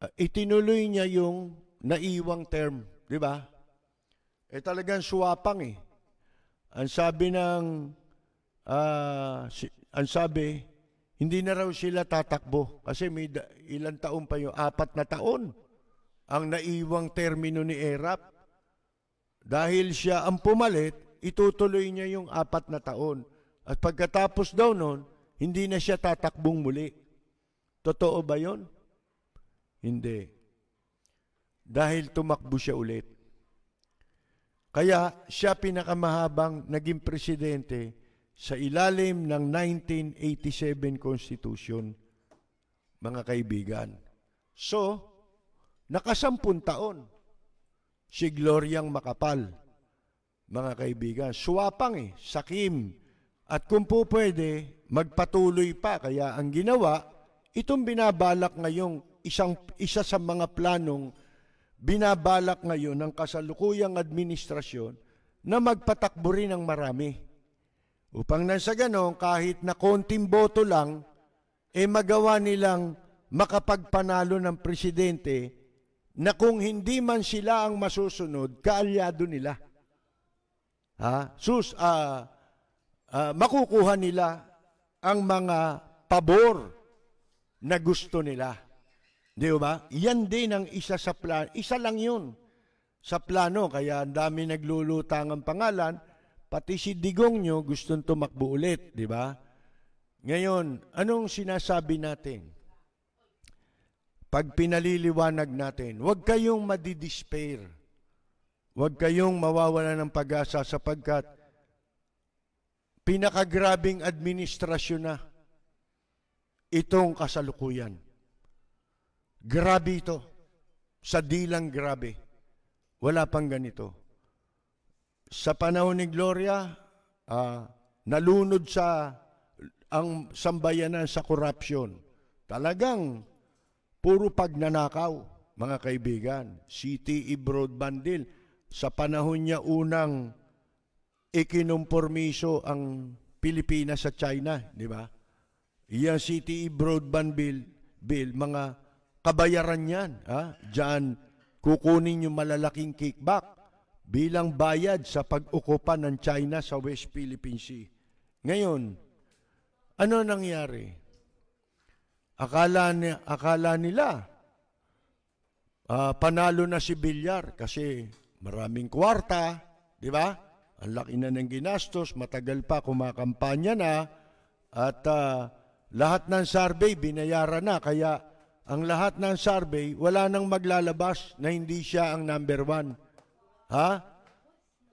ah, itinuloy niya yung naiwang term, 'di ba? Eh talagang suwapang eh. Ang sabi ng si, ang sabi hindi na raw sila tatakbo kasi may da, ilang taon pa yung apat na taon ang naiwang termino ni Erap. Dahil siya ang pumalit, itutuloy niya yung apat na taon. At pagkatapos daw nun, hindi na siya tatakbong muli. Totoo ba yon? Hindi. Dahil tumakbo siya ulit. Kaya siya pinakamahabang naging presidente sa ilalim ng 1987 Constitution, mga kaibigan. So, nakasampun taon si Gloriang Makapal, mga kaibigan. Suwapang eh, sakim. At kung po pwede, magpatuloy pa. Kaya ang ginawa, itong binabalak ngayong isang, isa sa mga planong binabalak ngayon ng kasalukuyang administrasyon na magpatakbo rin ng marami. Upang nang sa ganon, kahit na konting boto lang, eh magawa nilang makapagpanalo ng presidente na kung hindi man sila ang masusunod, kaalyado nila. Ha? Sus, ah, ah, makukuha nila ang mga pabor na gusto nila. Di ba? Yan din ang isa sa plano. Isa lang yun sa plano. Kaya ang dami naglulutang ang pangalan Pati si Digong nyo gustong tumakbo ulit, di ba? Ngayon, anong sinasabi natin? Pag pinaliliwanag natin, huwag kayong madidespair. Huwag kayong mawawala ng pag-asa sapagkat pinakagrabing administrasyon na itong kasalukuyan. Grabe ito. Sa dilang grabe. Wala pang ganito sa panahon ni Gloria, uh, nalunod sa ang sambayanan sa korupsyon. Talagang puro pagnanakaw, mga kaibigan. CTE broadband deal. Sa panahon niya unang ikinumpormiso ang Pilipinas sa China, di ba? Iyan CTE broadband bill, bill mga kabayaran yan. Ha? Diyan kukunin yung malalaking kickback bilang bayad sa pag-ukupa ng China sa West Philippine Sea. Ngayon, ano nangyari? Akala, ni, akala nila, uh, panalo na si Bilyar kasi maraming kwarta, di ba? Ang laki na ng ginastos, matagal pa kumakampanya na, at uh, lahat ng survey binayaran na kaya ang lahat ng survey wala nang maglalabas na hindi siya ang number one. Ha?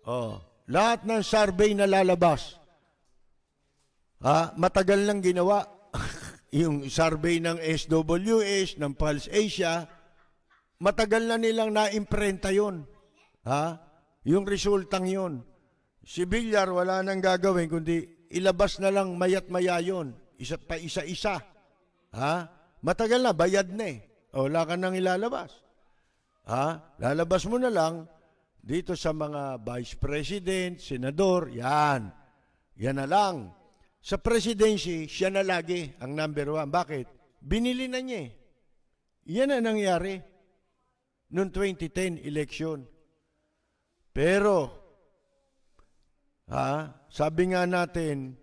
Oh, lahat ng survey na lalabas. Ha? Matagal nang ginawa. yung survey ng SWS, ng Pulse Asia, matagal na nilang na-imprenta yun. Ha? Yung resultang yun. Si Villar wala nang gagawin kundi ilabas na lang mayat maya yun. Isa pa isa-isa. Ha? Matagal na, bayad na eh. O, wala ka nang ilalabas. Ha? Lalabas mo na lang dito sa mga vice president, senador, yan. Yan na lang. Sa presidency, siya na lagi ang number one. Bakit? Binili na niya eh. Yan ang nangyari noong 2010 election. Pero, ha, sabi nga natin,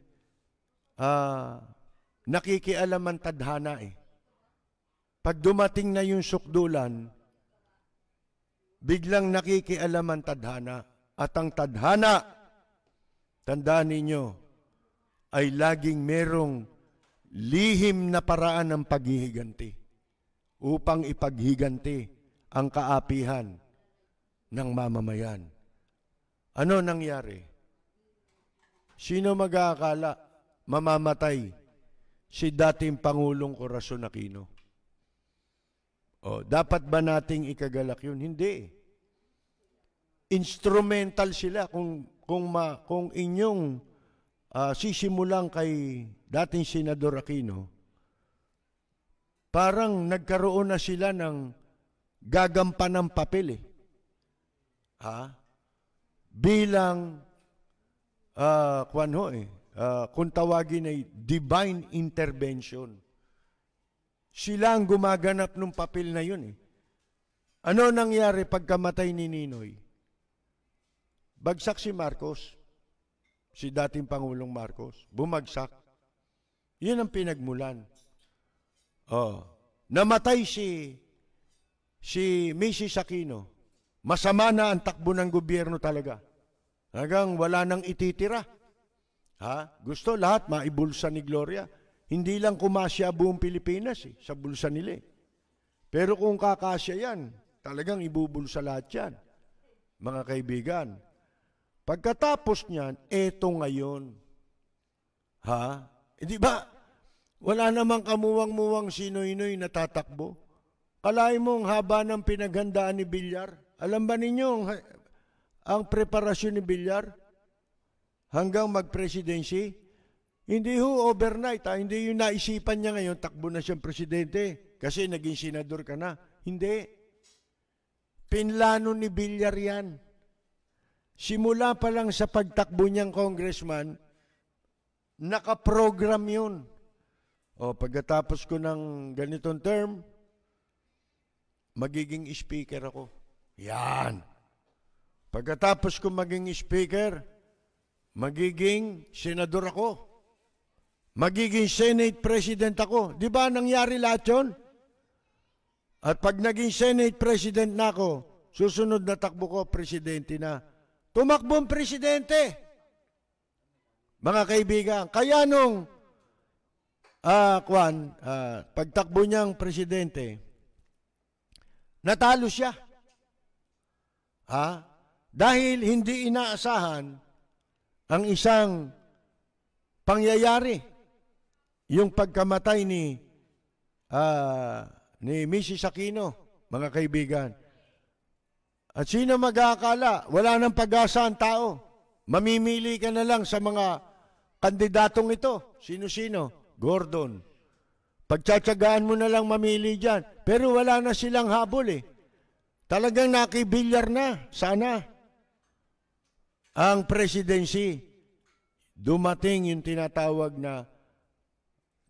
ah, nakikialam ang tadhana eh. Pag dumating na yung sukdulan, biglang nakikialam ang tadhana. At ang tadhana, tandaan ninyo, ay laging merong lihim na paraan ng paghihiganti upang ipaghiganti ang kaapihan ng mamamayan. Ano nangyari? Sino mag-aakala mamamatay si dating Pangulong Corazon Aquino? O, dapat ba nating ikagalak yun? Hindi. Instrumental sila kung kung ma, kung inyong uh, sisimulan kay dating Senador Aquino, parang nagkaroon na sila ng gagampan ng papel eh. Ha? Bilang uh, kwan ho eh, uh, kung tawagin ay divine intervention. Sila ang gumaganap ng papel na yun eh. Ano nangyari pagkamatay ni Ninoy? Bagsak si Marcos, si dating Pangulong Marcos. Bumagsak. Yun ang pinagmulan. Oh. Namatay si si Mrs. Aquino. Masama na ang takbo ng gobyerno talaga. Hanggang wala nang ititira. Ha? Gusto lahat maibulsa ni Gloria. Hindi lang kumasya buong Pilipinas eh, sa bulsa nila. Eh. Pero kung kakasya yan, talagang ibubulsa lahat yan. Mga kaibigan, Pagkatapos niyan, eto ngayon. Ha? Eh, di ba? Wala namang kamuwang-muwang sinoy-noy na tatakbo. Kalay mo ang haba ng pinaghandaan ni Bilyar. Alam ba ninyo ang, ang preparasyon ni Bilyar? Hanggang mag-presidency? Hindi ho overnight. Ha? Hindi yung naisipan niya ngayon, takbo na siyang presidente. Kasi naging senador ka na. Hindi. Pinlano ni Bilyar yan. Simula pa lang sa pagtakbo niyang congressman, nakaprogram yun. O pagkatapos ko ng ganitong term, magiging speaker ako. Yan. Pagkatapos ko maging speaker, magiging senador ako. Magiging Senate President ako. Di ba nangyari lahat yun? At pag naging Senate President na ako, susunod na takbo ko, Presidente na. Tumakbong presidente. Mga kaibigan, kaya nung uh, kwan, uh, pagtakbo niyang presidente, natalo siya. Ha? Dahil hindi inaasahan ang isang pangyayari, yung pagkamatay ni uh, ni Mrs. Aquino, mga kaibigan. At sino mag-aakala? Wala nang pag-asa ang tao. Mamimili ka na lang sa mga kandidatong ito. Sino-sino? Gordon. Pagtsatsagaan mo na lang mamili dyan. Pero wala na silang habol eh. Talagang nakibilyar na. Sana. Ang presidency, dumating yung tinatawag na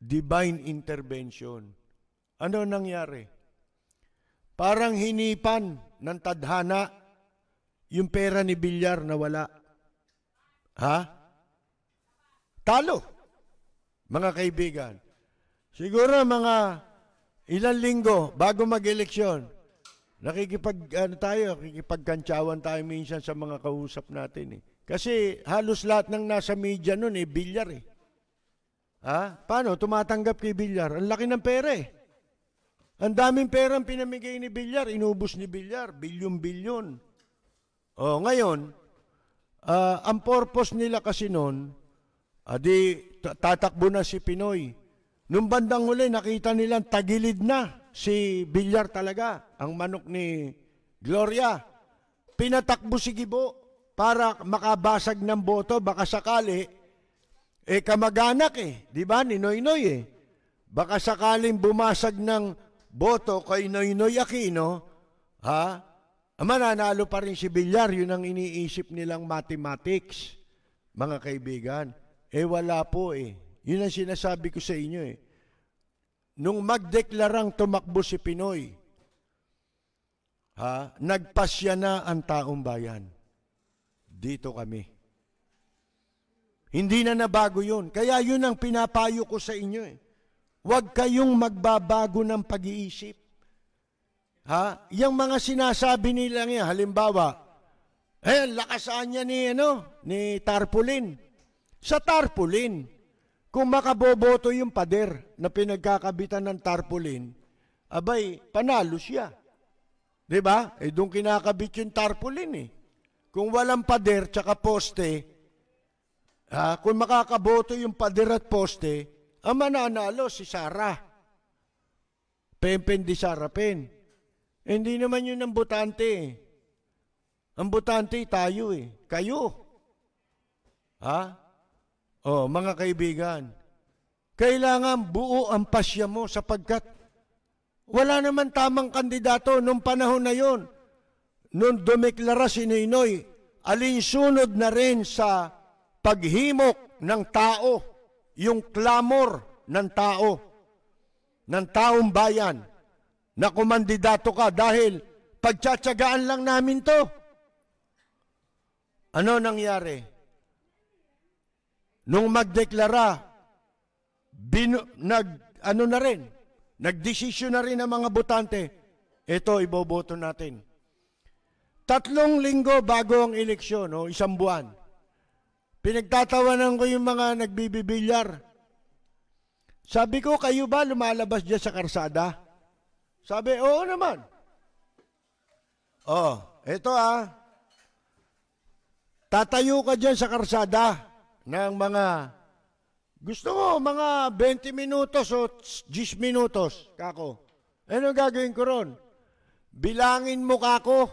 divine intervention. Ano nangyari? Parang hinipan ng tadhana yung pera ni Bilyar na wala. Ha? Talo. Mga kaibigan. Siguro mga ilang linggo bago mag-eleksyon, nakikipag ano tayo, nakikipagkantsawan tayo minsan sa mga kausap natin eh. Kasi halos lahat ng nasa media noon eh bilyar eh. Ha? Paano? Tumatanggap kay Bilyar. Ang laki ng pera eh. Ang daming pera ang pinamigay ni Bilyar. Inubos ni Bilyar. Bilyon-bilyon. O, ngayon, ah, ang purpose nila kasi noon, adi, ta- tatakbo na si Pinoy. Nung bandang huli, nakita nilang tagilid na si Bilyar talaga, ang manok ni Gloria. Pinatakbo si Gibo para makabasag ng boto, baka sakali, eh kamag-anak eh, di ba, ni Noy Noy eh. Baka sakaling bumasag ng boto kay Noy Noy Aquino, ha? Mananalo pa rin si Villar, yun ang iniisip nilang mathematics, mga kaibigan. Eh wala po eh. Yun ang sinasabi ko sa inyo eh. Nung magdeklarang tumakbo si Pinoy, ha, nagpasya na ang taong bayan. Dito kami. Hindi na nabago yun. Kaya yun ang pinapayo ko sa inyo eh. Huwag kayong magbabago ng pag-iisip. Ha? Yung mga sinasabi nila ngayon, halimbawa, eh, lakasan niya ni, ano, ni Tarpaulin. Sa Tarpaulin, kung makaboboto yung pader na pinagkakabitan ng Tarpaulin, abay, panalo siya. ba? Eh, doon kinakabit yung Tarpaulin eh. Kung walang pader tsaka poste, Ah, kung makakaboto yung pader at poste, ang mananalo si Sara. Pempen di Sara Pen. Hindi naman yun ang butante. eh. Ang butante tayo eh. Kayo. Ha? Oh, mga kaibigan. Kailangan buo ang pasya mo sapagkat wala naman tamang kandidato nung panahon na yon. Nung dumeklara si Noynoy, alinsunod na rin sa paghimok ng tao, yung clamor ng tao, ng taong bayan, na kumandidato ka dahil pagtsatsagaan lang namin to. Ano nangyari? Nung magdeklara, binu, nag, ano na rin, nagdesisyon na rin ang mga botante, ito iboboto natin. Tatlong linggo bago ang eleksyon, o isang buwan, Pinagtatawanan ko yung mga nagbibibilyar. Sabi ko, kayo ba lumalabas dyan sa karsada? Sabi, oo naman. Oh, eto ah. Tatayo ka dyan sa karsada ng mga, gusto mo, mga 20 minutos o 10 minutos, kako. Ano gagawin ko ron? Bilangin mo kako.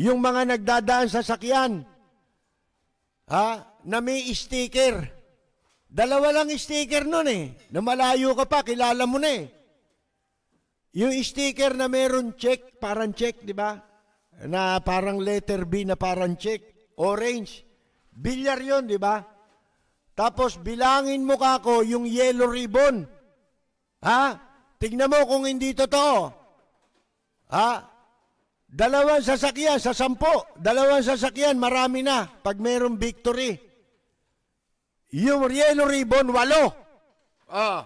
Yung mga nagdadaan sa sakyan, ha, na may sticker. Dalawa lang sticker nun eh. Na malayo ka pa, kilala mo na eh. Yung sticker na meron check, parang check, di ba? Na parang letter B na parang check, orange. Bilyar yon, di ba? Tapos bilangin mo kako yung yellow ribbon. Ha? Tignan mo kung hindi totoo. Ha? Dalawang sasakyan sa sampo. Dalawang sasakyan, marami na. Pag mayroong victory. Yung yellow ribbon, walo. Ah.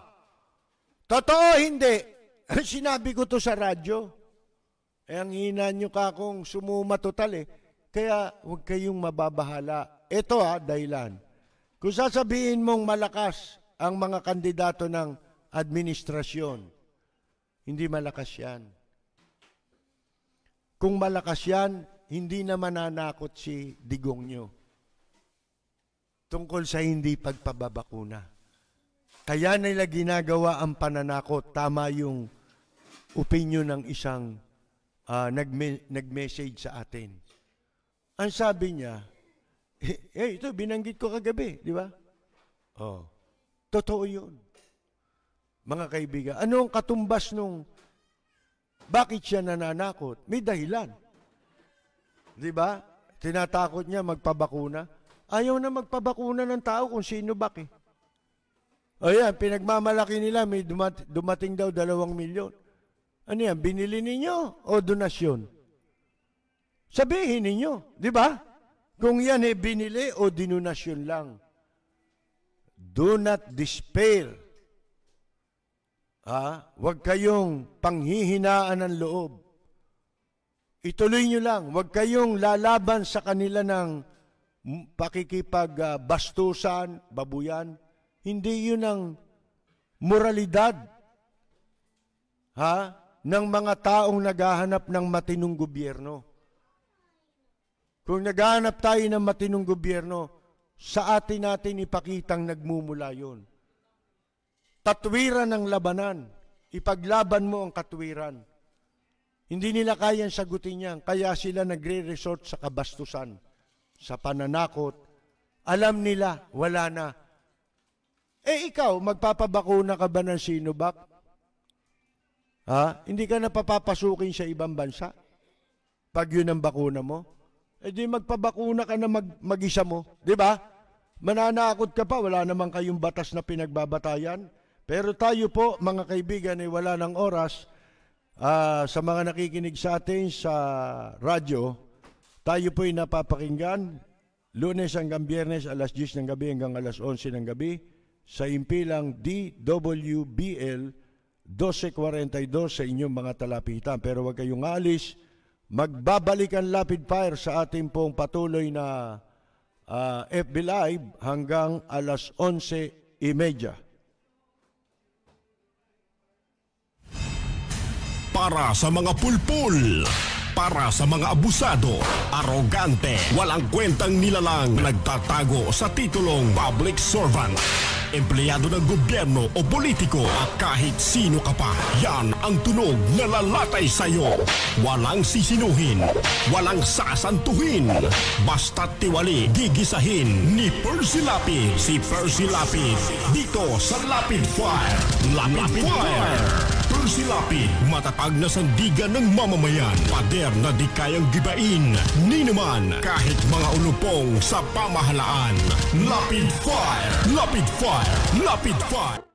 Totoo, hindi. Sinabi ko to sa radyo. Eh, ang hina nyo ka kung sumuma total eh. Kaya huwag kayong mababahala. Ito ha, dahilan. Kung sasabihin mong malakas ang mga kandidato ng administrasyon, hindi malakas yan. Kung malakas yan, hindi na mananakot si digong nyo tungkol sa hindi pagpababakuna. Kaya nila ginagawa ang pananakot. Tama yung opinion ng isang uh, nagme- nag-message sa atin. Ang sabi niya, eh, eh, ito, binanggit ko kagabi, di ba? Oh, totoo yun. Mga kaibigan, ano ang katumbas nung bakit siya nananakot? May dahilan. Di ba? Tinatakot niya magpabakuna. Ayaw na magpabakuna ng tao kung sino bak eh. O yan, pinagmamalaki nila, may dumat- dumating daw dalawang milyon. Ano yan, binili ninyo o donasyon? Sabihin ninyo, di ba? Kung yan eh binili o dinonasyon lang. Do not despair. Ah, huwag kayong panghihinaan ng loob. Ituloy nyo lang. Huwag kayong lalaban sa kanila ng pakikipagbastusan, babuyan. Hindi yun ang moralidad ha, ng mga taong naghahanap ng matinong gobyerno. Kung naghahanap tayo ng matinong gobyerno, sa atin natin ipakitang nagmumula yon. Tatwiran ng labanan. Ipaglaban mo ang katwiran. Hindi nila kayang sagutin yan, kaya sila nagre-resort sa kabastusan, sa pananakot. Alam nila, wala na. Eh ikaw, magpapabakuna ka ba ng Sinovac? Ha? Hindi ka na papapasukin sa ibang bansa? Pag yun ang bakuna mo? Eh di magpabakuna ka na mag, mag-isa mo. Di ba? Mananakot ka pa, wala naman kayong batas na pinagbabatayan. Pero tayo po, mga kaibigan, ay wala ng oras. Ah, sa mga nakikinig sa atin sa radyo, tayo po ay napapakinggan lunes hanggang biyernes alas 10 ng gabi hanggang alas 11 ng gabi sa impilang DWBL 1242 sa inyong mga talapitan. Pero huwag kayong alis, magbabalik ang rapid fire sa ating pong patuloy na ah, FB Live hanggang alas 11.30. Para sa mga pulpul. Para sa mga abusado, arogante, walang kwentang nilalang, nagtatago sa titulong public servant. Empleyado ng gobyerno o politiko at kahit sino ka pa, yan ang tunog na lalatay sa'yo. Walang sisinuhin, walang sasantuhin. Basta't tiwali, gigisahin ni Percy Lapid. Si Percy Lapid, dito sa Lapid Fire. Lapid, Fire. Percy Lapid, matatag na sandigan ng mamamayan. Pader na di kayang gibain. Ni naman, kahit mga ulupong sa pamahalaan. Lapid Fire! Lapid Fire! Lapid Fire!